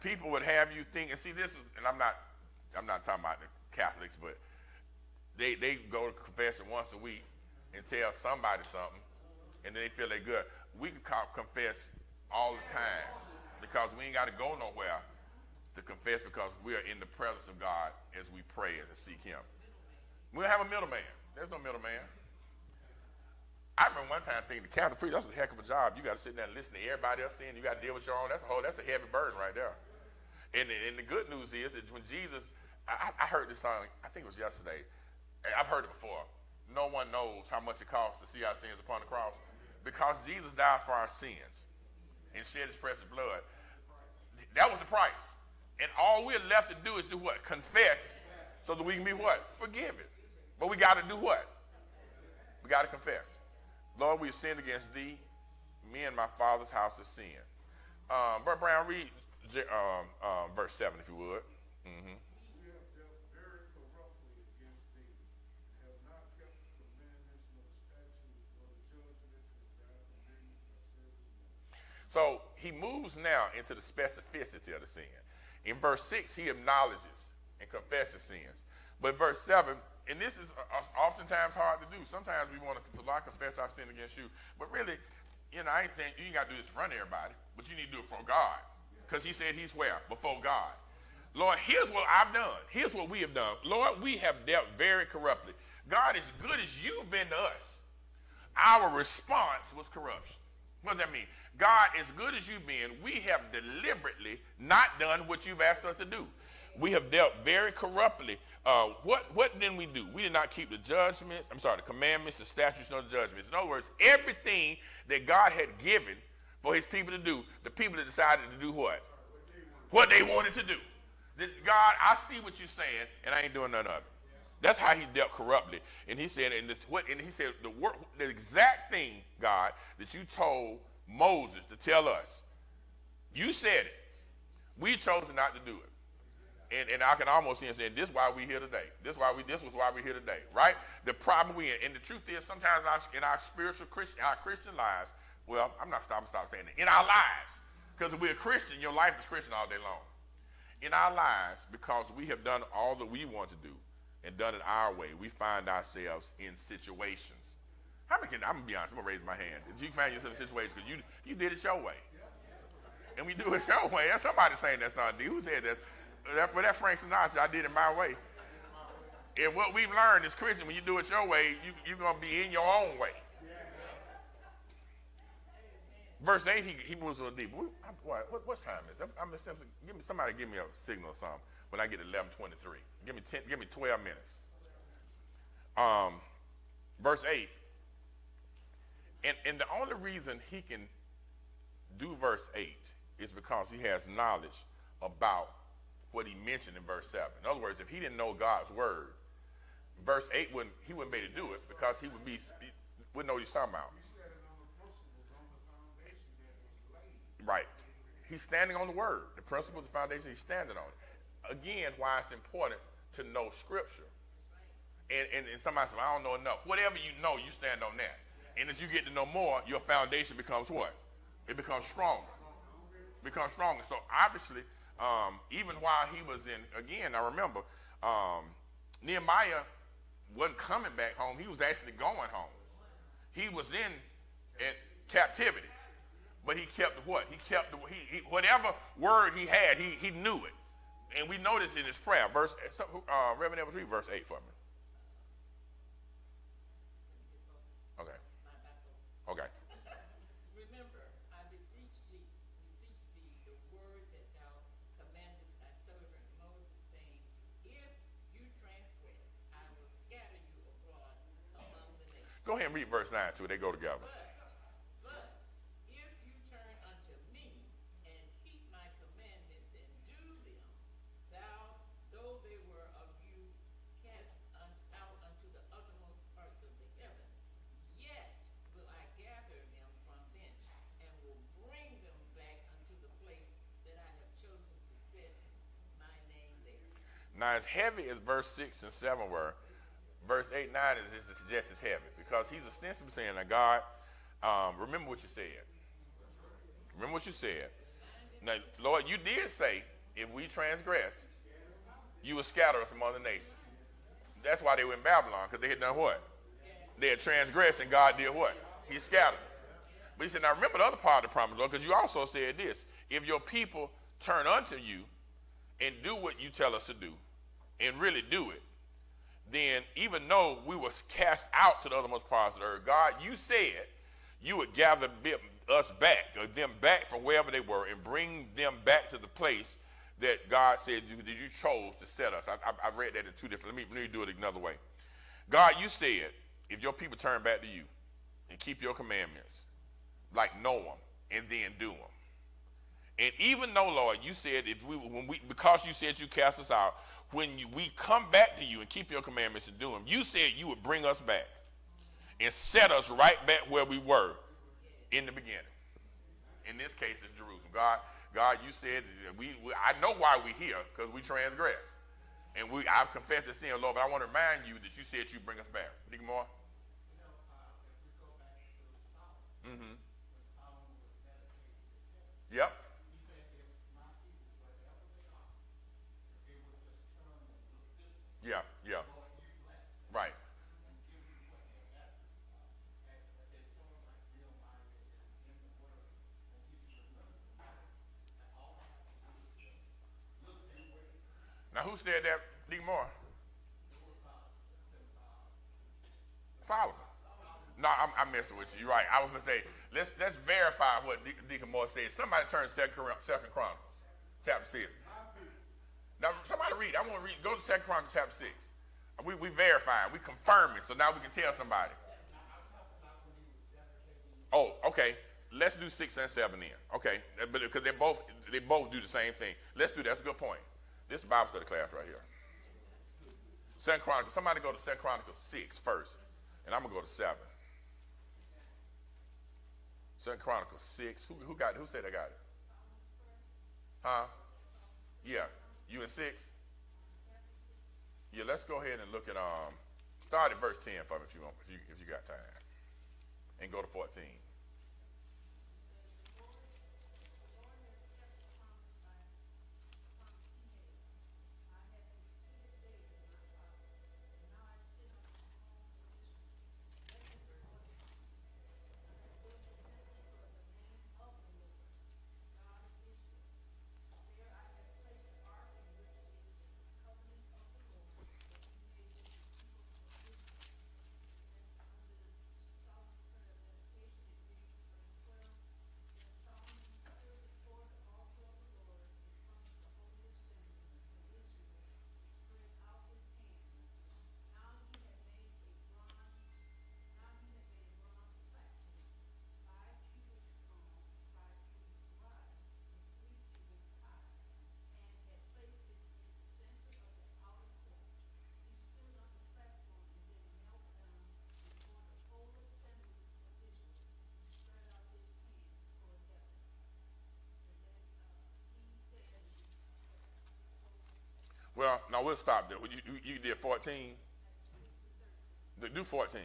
People would have you think, and see, this is, and I'm not, I'm not talking about the Catholics, but they they go to confession once a week and tell somebody something, and then they feel they're good. We can confess all the time because we ain't got to go nowhere to confess because we are in the presence of God as we pray and seek Him. We don't have a middleman. There's no middleman. I remember one time thinking the Catholic priest, that's a heck of a job. You got to sit there and listen to everybody else sin. You got to deal with your own. That's a whole, that's a heavy burden right there. And, and the good news is that when Jesus, I, I heard this song, I think it was yesterday. I've heard it before. No one knows how much it costs to see our sins upon the cross. Because Jesus died for our sins and shed his precious blood. That was the price. And all we're left to do is do what? Confess so that we can be what? Forgiven. But we got to do what? We got to confess. Lord, we have sinned against thee. Me and my father's house have sinned. Um, Brother Brown, read um, um, verse 7, if you would. Mm-hmm. So he moves now into the specificity of the sin. In verse 6, he acknowledges and confesses sins. But verse 7, and this is uh, uh, oftentimes hard to do. Sometimes we want to, I confess I've sinned against you. But really, you know, I ain't saying you ain't got to do this in front of everybody, but you need to do it for God. Because he said he's where? Before God. Lord, here's what I've done. Here's what we have done. Lord, we have dealt very corruptly. God, as good as you've been to us, our response was corruption. What does that mean? God, as good as you've been, we have deliberately not done what you've asked us to do we have dealt very corruptly. Uh, what, what did we do? We did not keep the judgments, I'm sorry, the commandments, the statutes, the judgments. In other words, everything that God had given for his people to do, the people that decided to do what? What they wanted to do. That God, I see what you're saying, and I ain't doing none of it. That's how he dealt corruptly. And he said, and, this, what, and he said, the, word, the exact thing, God, that you told Moses to tell us, you said it. We chose not to do it. And, and I can almost see him saying, this is why we're here today. This why we this was why we here today, right? The problem we in, and the truth is sometimes in our, in our spiritual Christian our Christian lives, well, I'm not stopping stop saying it. In our lives, because if we're a Christian, your life is Christian all day long. In our lives, because we have done all that we want to do and done it our way, we find ourselves in situations. How many can I'm gonna be honest, I'm gonna raise my hand. Did you find yourself in situations because you you did it your way? And we do it your way. That's somebody saying that son. Who said that? That, well, that Frank Sinatra, I did it my way. And what we've learned as Christians, when you do it your way, you, you're to be in your own way. Verse 8, he, he moves a little deeper. What, what, what time is it? I'm simply, give me, somebody give me a signal or something when I get 1123. Give me, 10, give me 12 minutes. Um, verse 8. And, and the only reason he can do verse 8 is because he has knowledge about what he mentioned in verse 7. In other words, if he didn't know God's word, verse 8 wouldn't he wouldn't be able to do it because he would be he wouldn't know what he's talking about. Right. He's standing on the word. The principles, the foundation, he's standing on it. Again, why it's important to know scripture. And, and, and somebody says, I don't know enough. Whatever you know, you stand on that. And as you get to know more, your foundation becomes what? It becomes stronger. Becomes stronger. So obviously, um, even while he was in, again, I remember um, Nehemiah wasn't coming back home. He was actually going home. He was in, in captivity. But he kept what? He kept the, he, he, whatever word he had, he, he knew it. And we notice in his prayer, verse, uh, Reverend Evans, read verse 8 for me. Okay. Okay. Remember, I beseech thee, beseech thee, the word that thou commandest thy servant Moses, saying, If you transgress, I will scatter you abroad among the nations. Go ahead and read verse 9 too. They go together. But, but, if you turn unto me and keep my commandments and do them, thou, though they were of you cast un- out unto the uttermost parts of the heaven, yet will I gather them from thence, and will bring them back unto the place that I have chosen to set my name there. Now, as heavy as verse 6 and 7 were, verse 8 9 is, just as heavy because he's ostensibly saying, Now, God, um, remember what you said. Remember what you said. Now, Lord, you did say, if we transgress, you will scatter us among the nations. That's why they were in Babylon, because they had done what? They had transgressed, and God did what? He scattered. But he said, Now remember the other part of the promise, Lord, because you also said this if your people turn unto you and do what you tell us to do, and really do it, then even though we was cast out to the uttermost parts of the earth, God, you said you would gather us back, or them back from wherever they were, and bring them back to the place that God said you, that you chose to set us. I, I, I read that in two different. Let me, let me do it another way. God, you said if your people turn back to you and keep your commandments, like know them and then do them. And even though, Lord, you said if we, when we, because you said you cast us out, when you, we come back to you and keep your commandments and do them, you said you would bring us back and set us right back where we were in the beginning. In this case, it's Jerusalem. God, God, you said we, we I know why we're here because we transgress, And we, I've confessed the sin, Lord, but I want to remind you that you said you bring us back. Dig more. Mm-hmm. Yep. Yeah, yeah. Right. Now, who said that? Dig more. Solomon. No, I'm, I'm messing with you. You're right. I was gonna say let's let's verify what De- Deacon Moore said. Somebody turn Second, Second Chronicles, chapter six. Now, somebody read. I want to read. Go to Second Chronicles, chapter six. We we verify. We confirm it. So now we can tell somebody. Oh, okay. Let's do six and seven then. Okay, because they both they both do the same thing. Let's do that. That's a good point. This is Bible study class right here. Second Chronicles. Somebody go to Second Chronicles 6 first, and I'm gonna go to seven. Second Chronicles 6. Who, who got it? Who said I got it? Huh? Yeah. You in six? Yeah, let's go ahead and look at um start at verse 10 for me if you want, if you if you got time. And go to 14. Now we'll stop there. You, you, you did 14? Do 14.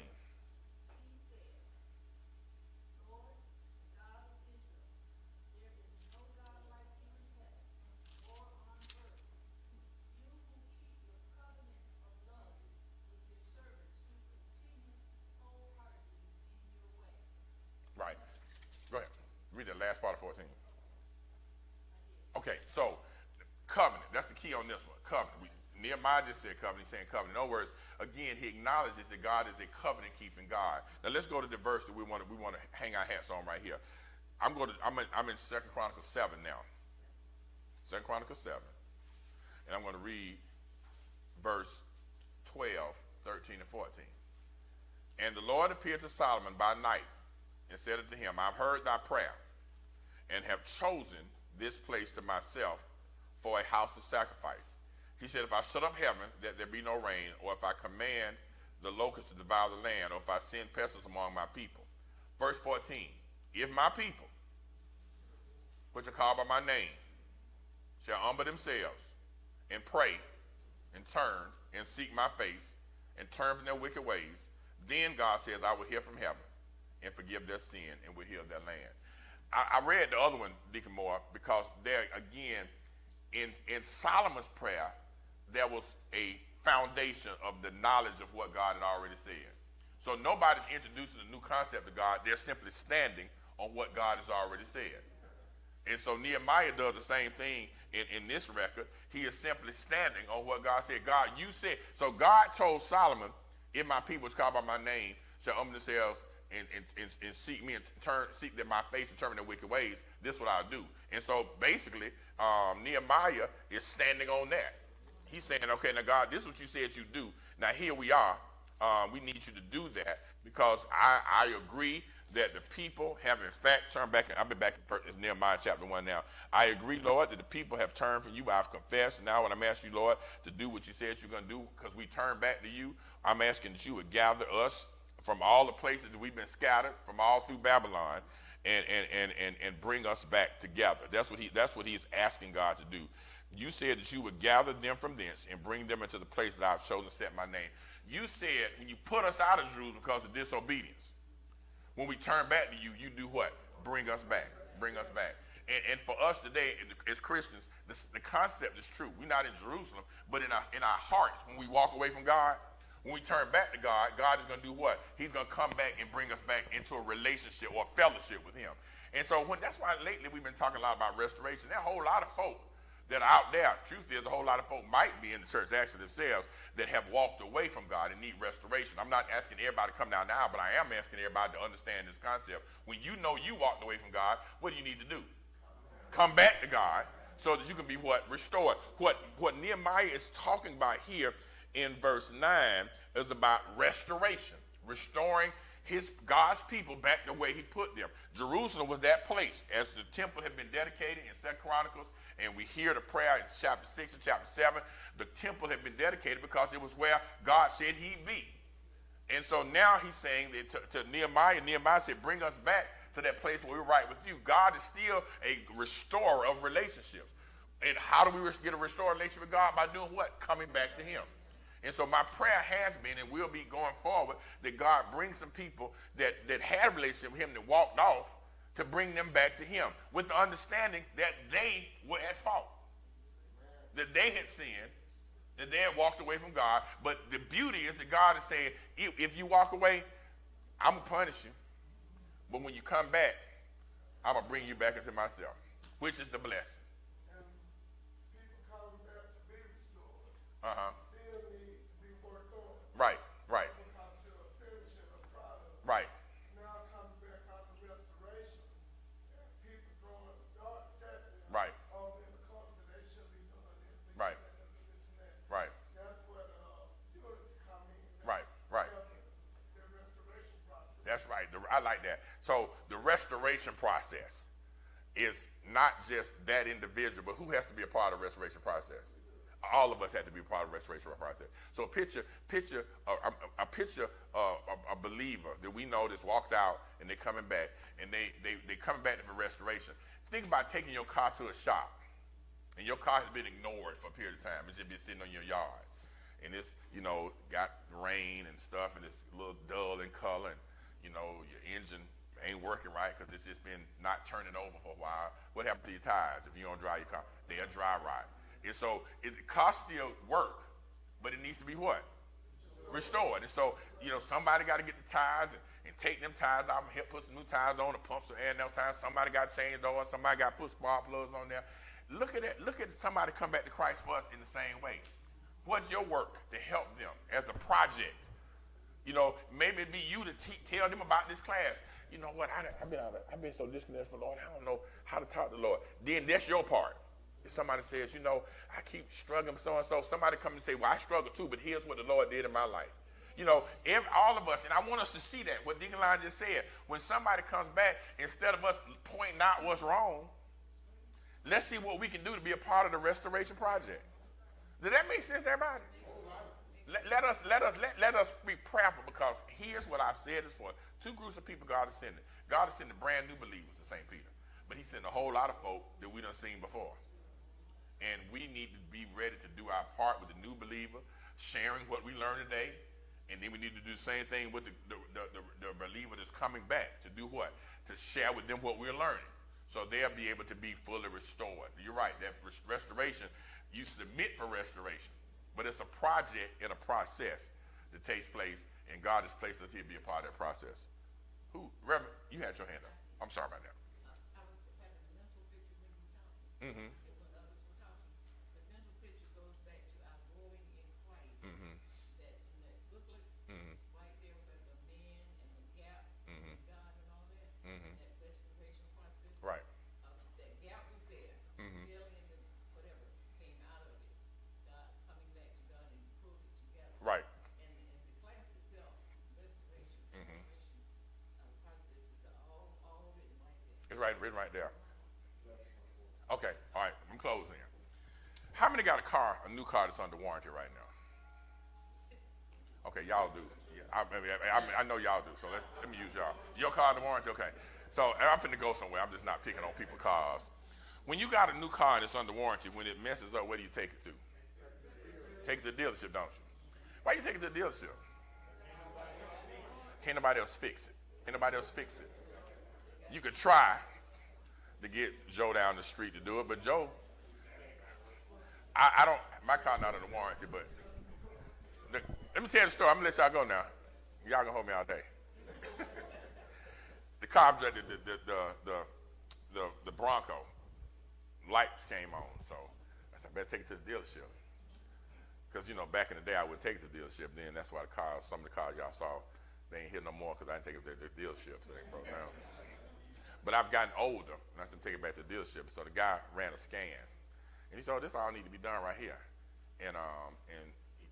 Right. Go ahead. Read the last part of 14. Okay, so covenant. That's the key on this one. Covenant. We, Nehemiah just said covenant. He's saying covenant. In other words, again, he acknowledges that God is a covenant keeping God. Now let's go to the verse that we want to we want to hang our hats on right here. I'm going to I'm in I'm in Second Chronicles seven now. Second Chronicles seven, and I'm going to read verse 12, 13, and 14. And the Lord appeared to Solomon by night and said unto him, I've heard thy prayer and have chosen this place to myself for a house of sacrifice. He said, If I shut up heaven that there be no rain, or if I command the locusts to devour the land, or if I send pestilence among my people. Verse 14 If my people, which are called by my name, shall humble themselves and pray and turn and seek my face and turn from their wicked ways, then God says, I will hear from heaven and forgive their sin and will heal their land. I, I read the other one, Deacon Moore, because there again, in, in Solomon's prayer, there was a foundation of the knowledge of what God had already said. So nobody's introducing a new concept to God. They're simply standing on what God has already said. And so Nehemiah does the same thing in, in this record. He is simply standing on what God said. God, you said. So God told Solomon, if my people is called by my name, shall humble themselves and, and, and, and, seek me and turn, seek that my face and turn their wicked ways, this is what I'll do. And so basically, um, Nehemiah is standing on that. He's saying, okay, now God, this is what you said you do. Now here we are. Um, we need you to do that because I, I agree that the people have in fact turned back. I've been back in Nehemiah chapter 1 now. I agree, Lord, that the people have turned from you. I've confessed. Now when I'm asking you, Lord, to do what you said you're going to do because we turn back to you, I'm asking that you would gather us from all the places that we've been scattered, from all through Babylon, and, and, and, and, and bring us back together. That's what, he, that's what he's asking God to do. You said that you would gather them from thence and bring them into the place that I've chosen to set my name. You said when you put us out of Jerusalem because of disobedience, when we turn back to you, you do what? Bring us back. Bring us back. And, and for us today, as Christians, this, the concept is true. We're not in Jerusalem, but in our, in our hearts, when we walk away from God, when we turn back to God, God is going to do what? He's going to come back and bring us back into a relationship or fellowship with Him. And so when that's why lately we've been talking a lot about restoration. A whole lot of folk that are out there. Truth is, a whole lot of folk might be in the church actually themselves that have walked away from God and need restoration. I'm not asking everybody to come down now, but I am asking everybody to understand this concept. When you know you walked away from God, what do you need to do? Come back to God so that you can be what? Restored. What, what Nehemiah is talking about here in verse 9 is about restoration, restoring his God's people back the way he put them. Jerusalem was that place as the temple had been dedicated in Second Chronicles, and we hear the prayer in chapter 6 and chapter 7. The temple had been dedicated because it was where God said he'd be. And so now he's saying that to, to Nehemiah, Nehemiah said, bring us back to that place where we're right with you. God is still a restorer of relationships. And how do we get a restored relationship with God? By doing what? Coming back to him. And so my prayer has been and will be going forward that God brings some people that, that had a relationship with him that walked off to bring them back to him with the understanding that they were at fault. That they had sinned, that they had walked away from God. But the beauty is that God is saying, if you walk away, I'm going to punish you. But when you come back, I'm going to bring you back into myself, which is the blessing. And people come back to be restored. Uh-huh. Still need to be worked on. Right, right, People come to a finishing of product. right. Now coming back out of restoration. And people throwing dark at them. Right. All in the course that they should be doing this. they Right. should be doing this and that. Right. That's where the uh, unity come in. Right, right. The restoration process. That's right. The, I like that. So the restoration process is not just that individual, but who has to be a part of the restoration process? All of us have to be part of the restoration process. So picture, picture, a, a, a picture of a, a believer that we know that's walked out and they're coming back and they they they coming back for restoration. Think about taking your car to a shop and your car has been ignored for a period of time. It's just been sitting on your yard, and it's you know got rain and stuff, and it's a little dull in color, and you know your engine ain't working right because it's just been not turning over for a while. What happened to your tires if you don't dry your car? They'll dry rot. And so it costs still work, but it needs to be what? restored. And so, you know, somebody got to get the tires and, and take them tires out and help put some new tires on, the pumps are air in those tires. Somebody got to change doors. Somebody got put spark plugs on there. Look at that. Look at somebody come back to Christ for us in the same way. What's your work to help them as a project? You know, maybe it'd be you to te- tell them about this class. You know what? I, have been out of, I've been so disconnected from the Lord. I don't know how to talk to the Lord. Then that's your part. If somebody says, you know, I keep struggling, so and so, somebody come and say, well, I struggle too, but here's what the Lord did in my life. You know, every, all of us, and I want us to see that, what Deacon Line just said. When somebody comes back, instead of us pointing out what's wrong, let's see what we can do to be a part of the restoration project. Does that make sense to everybody? Let, let us let us let, let us be prayerful because here's what I've said is for two groups of people God is sending. God is sending brand new believers to St. Peter. But he's sending a whole lot of folk that we done seen before. And we need to be ready to do our part with the new believer, sharing what we learned today. And then we need to do the same thing with the, the, the, the, the believer that's coming back to do what? To share with them what we're learning. So they'll be able to be fully restored. You're right, that res- restoration, you submit for restoration. But it's a project and a process that takes place, and God has placed us here to be a part of that process. Who, Reverend, you had your hand up. I'm sorry about that. I was having a mental picture when you were talking. Mm-hmm. and When others were talking. The mental picture goes back to our growing in Christ. Mm-hmm. That, in that booklet, Mhm. right there where the man and the gap, Mhm. and God and all that. Mhm. That restoration process. Right. Uh, that gap was there. Mhm. Rebellion and whatever came out of it. God coming back to God and pulled it together. Right. And, and the class itself, restoration, Mhm. restoration, uh, processes are all, all written right there. It's right, written right there. Okay, all right, I'm closing. How many got a car, a new car that's under warranty right now? Okay, y'all do. Yeah, I, I, I, I know y'all do, so let, let me use y'all. Your car under warranty? Okay. So I'm finna go somewhere. I'm just not picking on people's cars. When you got a new car that's under warranty, when it messes up, where do you take it to? Take it to the dealership, don't you? Why you take it to the dealership? Can't nobody else fix it. Can't nobody else fix it. You could try to get Joe down the street to do it, but Joe, I, I don't. My car not under warranty, but the, let me tell you the story. I'm gonna let y'all go now. Y'all gonna hold me all day. the the the the the, the, the Bronco lights came on, so I said, I better take it to the dealership. Because, you know, back in the day, I would take it to the dealership. Then that's why the cars, some of the cars y'all saw, they ain't here no more because I didn't take it to the dealership, so they broke down. But I've gotten older, and I said, take it back to the dealership. So the guy ran a scan. And he said, oh, this all need to be done right here. And, um, and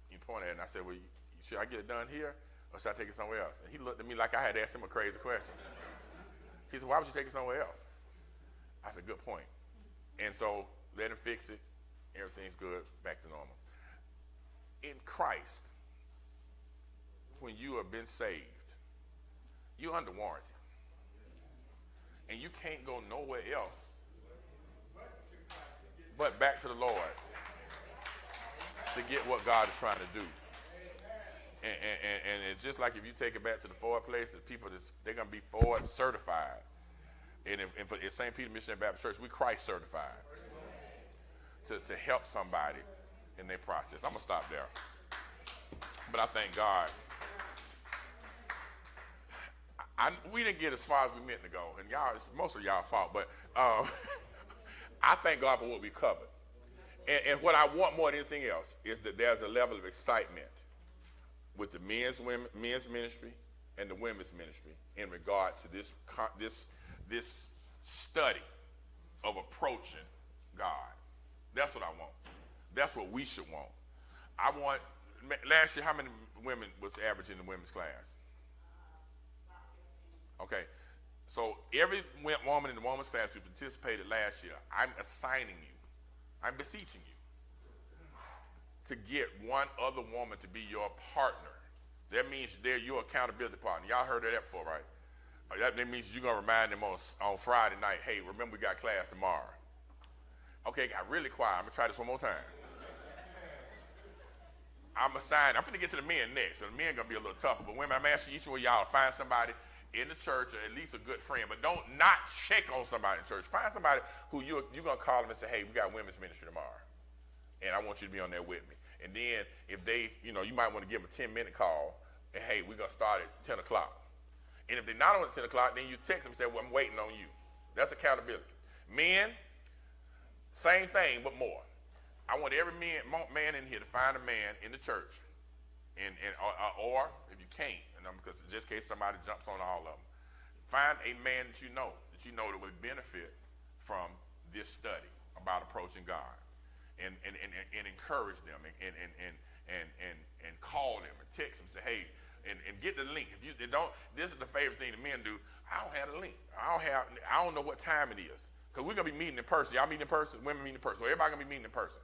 he, pointed at it, and I said, well, should I get it done here? or should I take it somewhere else? And he looked at me like I had asked him a crazy question. He said, why would you take it somewhere else? I said, good point. And so let him fix it. Everything's good, back to normal. In Christ, when you have been saved, you're under warranty. And you can't go nowhere else but back to the Lord to get what God is trying to do. And, and, and, it's just like if you take it back to the Ford places, people, just, they're going to be Ford certified. And, if, and for St. Peter Missionary Baptist Church, we Christ certified to, to help somebody in their process. I'm going to stop there. But I thank God. I, we didn't get as far as we meant to go, and y'all, it's most of y'all fault, but um, I thank God for what we covered. And, and, what I want more than anything else is that there's a level of excitement with the men's women, men's ministry and the women's ministry in regard to this this this study of approaching God. That's what I want. That's what we should want. I want last year how many women was average in the women's class? Okay. So every woman in the woman's class who participated last year, I'm assigning you, I'm beseeching you to get one other woman to be your partner. That means they're your accountability partner. Y'all heard of that before, right? Uh, that, means you're gonna remind them on, on Friday night, hey, remember we got class tomorrow. Okay, got really quiet. I'm gonna try this one more time. I'm assigning, I'm gonna get to the men next. So the men gonna be a little tougher, but women, I'm asking each one of y'all to find somebody in the church or at least a good friend, but don't not check on somebody in church. Find somebody who you're, you're gonna call them and say, hey, we got women's ministry tomorrow. And I want you to be on there with me. And then if they, you know, you might want to give them a 10 minute call and hey, we're gonna start at 10 o'clock. And if they're not on at 10 o'clock, then you text them and say, Well, I'm waiting on you. That's accountability. Men, same thing, but more. I want every man, man in here to find a man in the church, and, and or, or if you can't, and because just in case somebody jumps on all of them, find a man that you know that you know that would benefit from this study about approaching God and, and, and, and encourage them and, and, and, and, and, and call them and text them say, hey, and, and get the link. If you don't, this is the favorite thing the men do. I don't have the link. I don't have, I don't know what time it is. Because we're going to be meeting in person. Y'all meeting in person, women meeting in person. So everybody going to be meeting in person.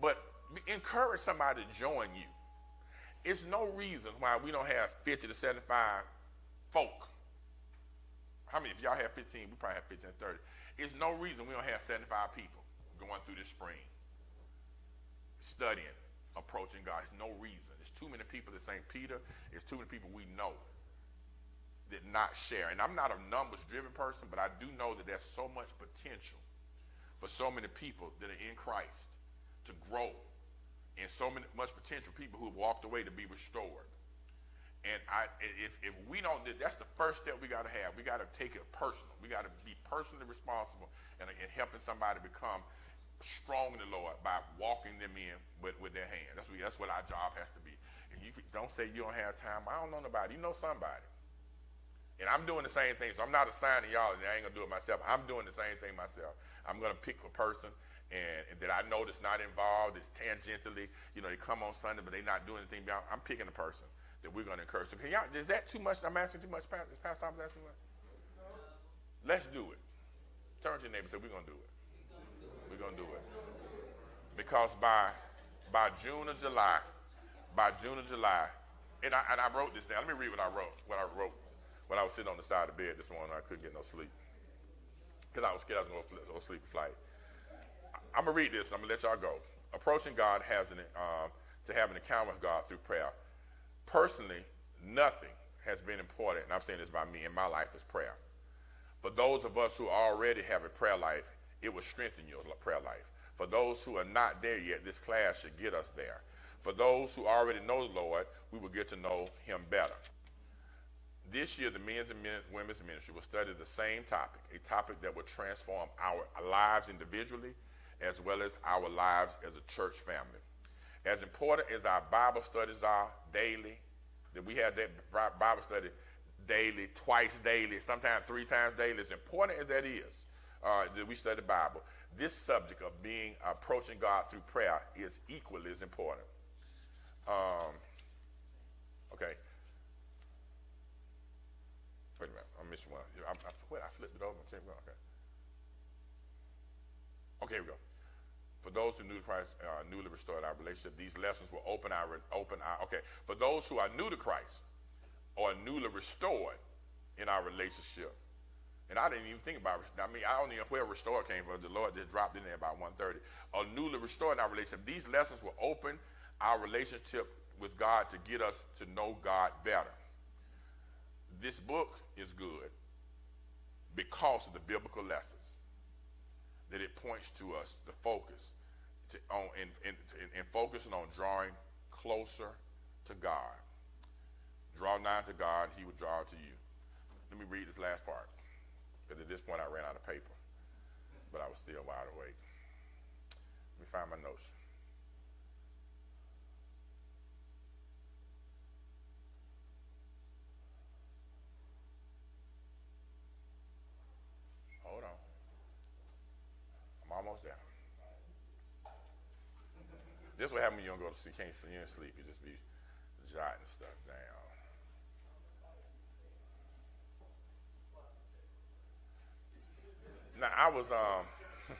But encourage somebody to join you. It's no reason why we don't have 50 to 75 folk. How many? If y'all have 15, we probably have 15 to 30. It's no reason we don't have 75 people going through this spring studying, approaching God. It's no reason. There's too many people at St. Peter. There's too many people we know that not share. And I'm not a numbers-driven person, but I do know that there's so much potential for so many people that are in Christ to grow, and so many, much potential people who have walked away to be restored. And I, if, if we don't, that's the first step we got to have. We got to take it personal. We got to be personally responsible and, and helping somebody become strong in the Lord by walking them in with, with their hand. That's what, that's what our job has to be. And you don't say you don't have time. I don't know nobody. You know somebody. And I'm doing the same thing. So I'm not assigning y'all, and I ain't gonna do it myself. I'm doing the same thing myself. I'm gonna pick a person and, and that I know that's not involved, that's tangentially, you know, they come on Sunday, but they're not doing anything. Beyond, I'm picking a person that we're gonna encourage. So can y'all, is that too much? I'm asking too much. Is Pastor Thomas asking too much? Let's do it. Turn to your neighbor and say, we're gonna do it. We're going to do it. Because by, by June or July, by June or July, and I, and I wrote this down. Let me read what I wrote, what I wrote when I was sitting on the side of the bed this morning. I couldn't get no sleep because I was scared I was going to sleep flight. I'm going to read this and I'm going to let y'all go. Approaching God has an, uh, to have an encounter with God through prayer. Personally, nothing has been important, and I'm saying this by me, in my life is prayer. For those of us who already have a prayer life, it will strengthen your prayer life. For those who are not there yet, this class should get us there. For those who already know the Lord, we will get to know him better. This year, the men's and women's ministry will study the same topic, a topic that will transform our lives individually as well as our lives as a church family. As important as our Bible studies are daily, that we have that Bible study daily, twice daily, sometimes three times daily, as important as that is, uh, that we study the Bible, this subject of being approaching God through prayer is equally as important. Um, okay. missed one. I, I, wait, I flipped it over. Okay, okay. Okay, here we go. For those who knew Christ, uh, newly restored our relationship, these lessons will open our open our. Okay, for those who are new to Christ or newly restored in our relationship, and I didn't even think about. I mean, I don't even know where restore came from. The Lord just dropped in there about 1:30. Or newly restored in our relationship. These lessons will open our relationship with God to get us to know God better. This book is good because of the biblical lessons that it points to us, the focus, to, on, and, and, and focusing on drawing closer to God. Draw nigh to God, he will draw to you. Let me read this last part, because at this point I ran out of paper, but I was still wide awake. Let me find my notes. Hold on. I'm almost there. This what happen when you don't go to sleep. You can't you ain't sleep. You just be jotting stuff down. Now I was um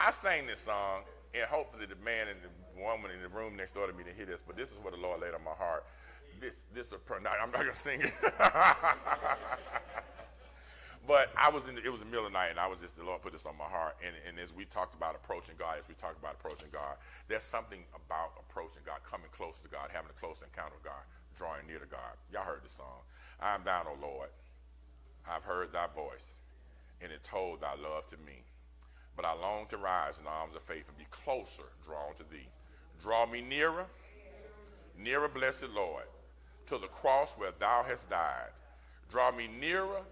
I sang this song and hopefully the man and the woman in the room next door to me didn't hear this, but this is what the Lord laid on my heart. This this a no, I'm not gonna sing it. But I was in, the, it was the middle of the night, and I was just, the Lord put this on my heart. And, and as we talked about approaching God, as we talked about approaching God, there's something about approaching God, coming close to God, having a close encounter with God, drawing near to God. Y'all heard the song. I'm thine, O Lord. I've heard thy voice, and it told thy love to me. But I long to rise in the arms of faith and be closer drawn to thee. Draw me nearer, nearer, blessed Lord, to the cross where thou hast died. Draw me nearer,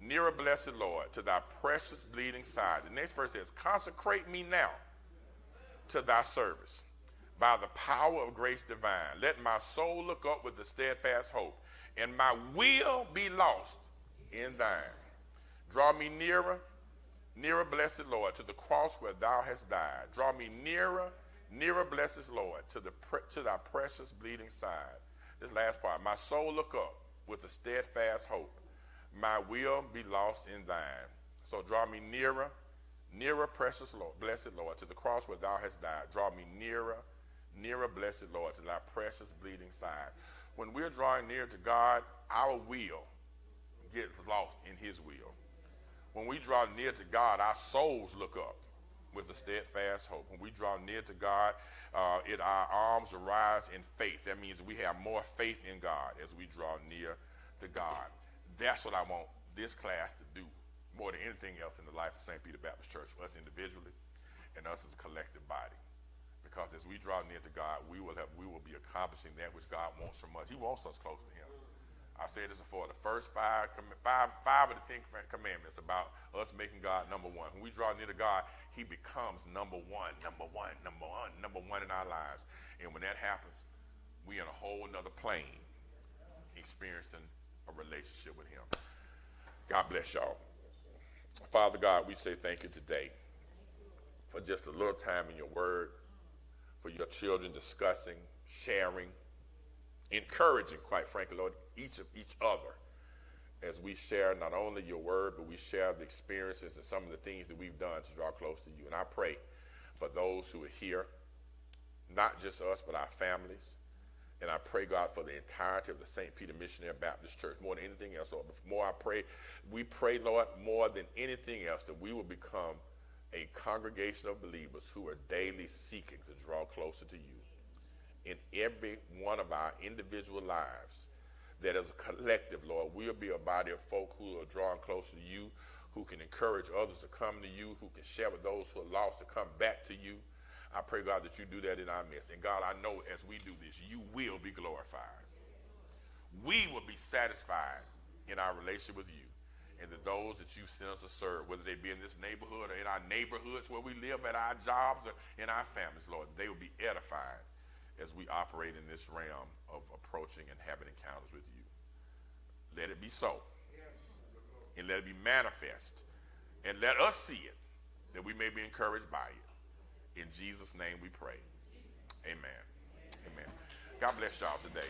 nearer, blessed Lord, to thy precious bleeding side. The next verse says, Consecrate me now to thy service by the power of grace divine. Let my soul look up with a steadfast hope, and my will be lost in thine. Draw me nearer, nearer, blessed Lord, to the cross where thou hast died. Draw me nearer, nearer, blessed Lord, to, the pre- to thy precious bleeding side. This last part, my soul look up with a steadfast hope my will be lost in thine. So draw me nearer, nearer, precious Lord, blessed Lord, to the cross where thou hast died. Draw me nearer, nearer, blessed Lord, to thy precious bleeding side. When we're drawing near to God, our will gets lost in his will. When we draw near to God, our souls look up with a steadfast hope. When we draw near to God, uh, it, our arms arise in faith. That means we have more faith in God as we draw near to God. That's what I want this class to do more than anything else in the life of St. Peter Baptist Church, us individually and us as a collective body. Because as we draw near to God, we will have we will be accomplishing that which God wants from us. He wants us close to Him. I said this before. The first five, five, five of the Ten Commandments about us making God number one. When we draw near to God, He becomes number one, number one, number one, number one in our lives. And when that happens, we're in a whole nother plane, experiencing a relationship with Him. God bless y'all. Father God, we say thank you today for just a little time in your word, for your children discussing, sharing, encouraging, quite frankly, Lord, each of each other as we share not only your word, but we share the experiences and some of the things that we've done to draw close to you. And I pray for those who are here, not just us, but our families, and I pray, God, for the entirety of the St. Peter Missionary Baptist Church, more than anything else, Lord. More I pray, we pray, Lord, more than anything else, that we will become a congregation of believers who are daily seeking to draw closer to you in every one of our individual lives. That as a collective, Lord, we'll be a body of folk who are drawing closer to you, who can encourage others to come to you, who can share with those who are lost to come back to you I pray, God, that you do that in our midst. And God, I know as we do this, you will be glorified. We will be satisfied in our relationship with you and that those that you send us to serve, whether they be in this neighborhood or in our neighborhoods where we live, at our jobs or in our families, Lord, they will be edified as we operate in this realm of approaching and having encounters with you. Let it be so. And let it be manifest. And let us see it, that we may be encouraged by it. In Jesus' name we pray. Amen. Amen. God bless y'all today.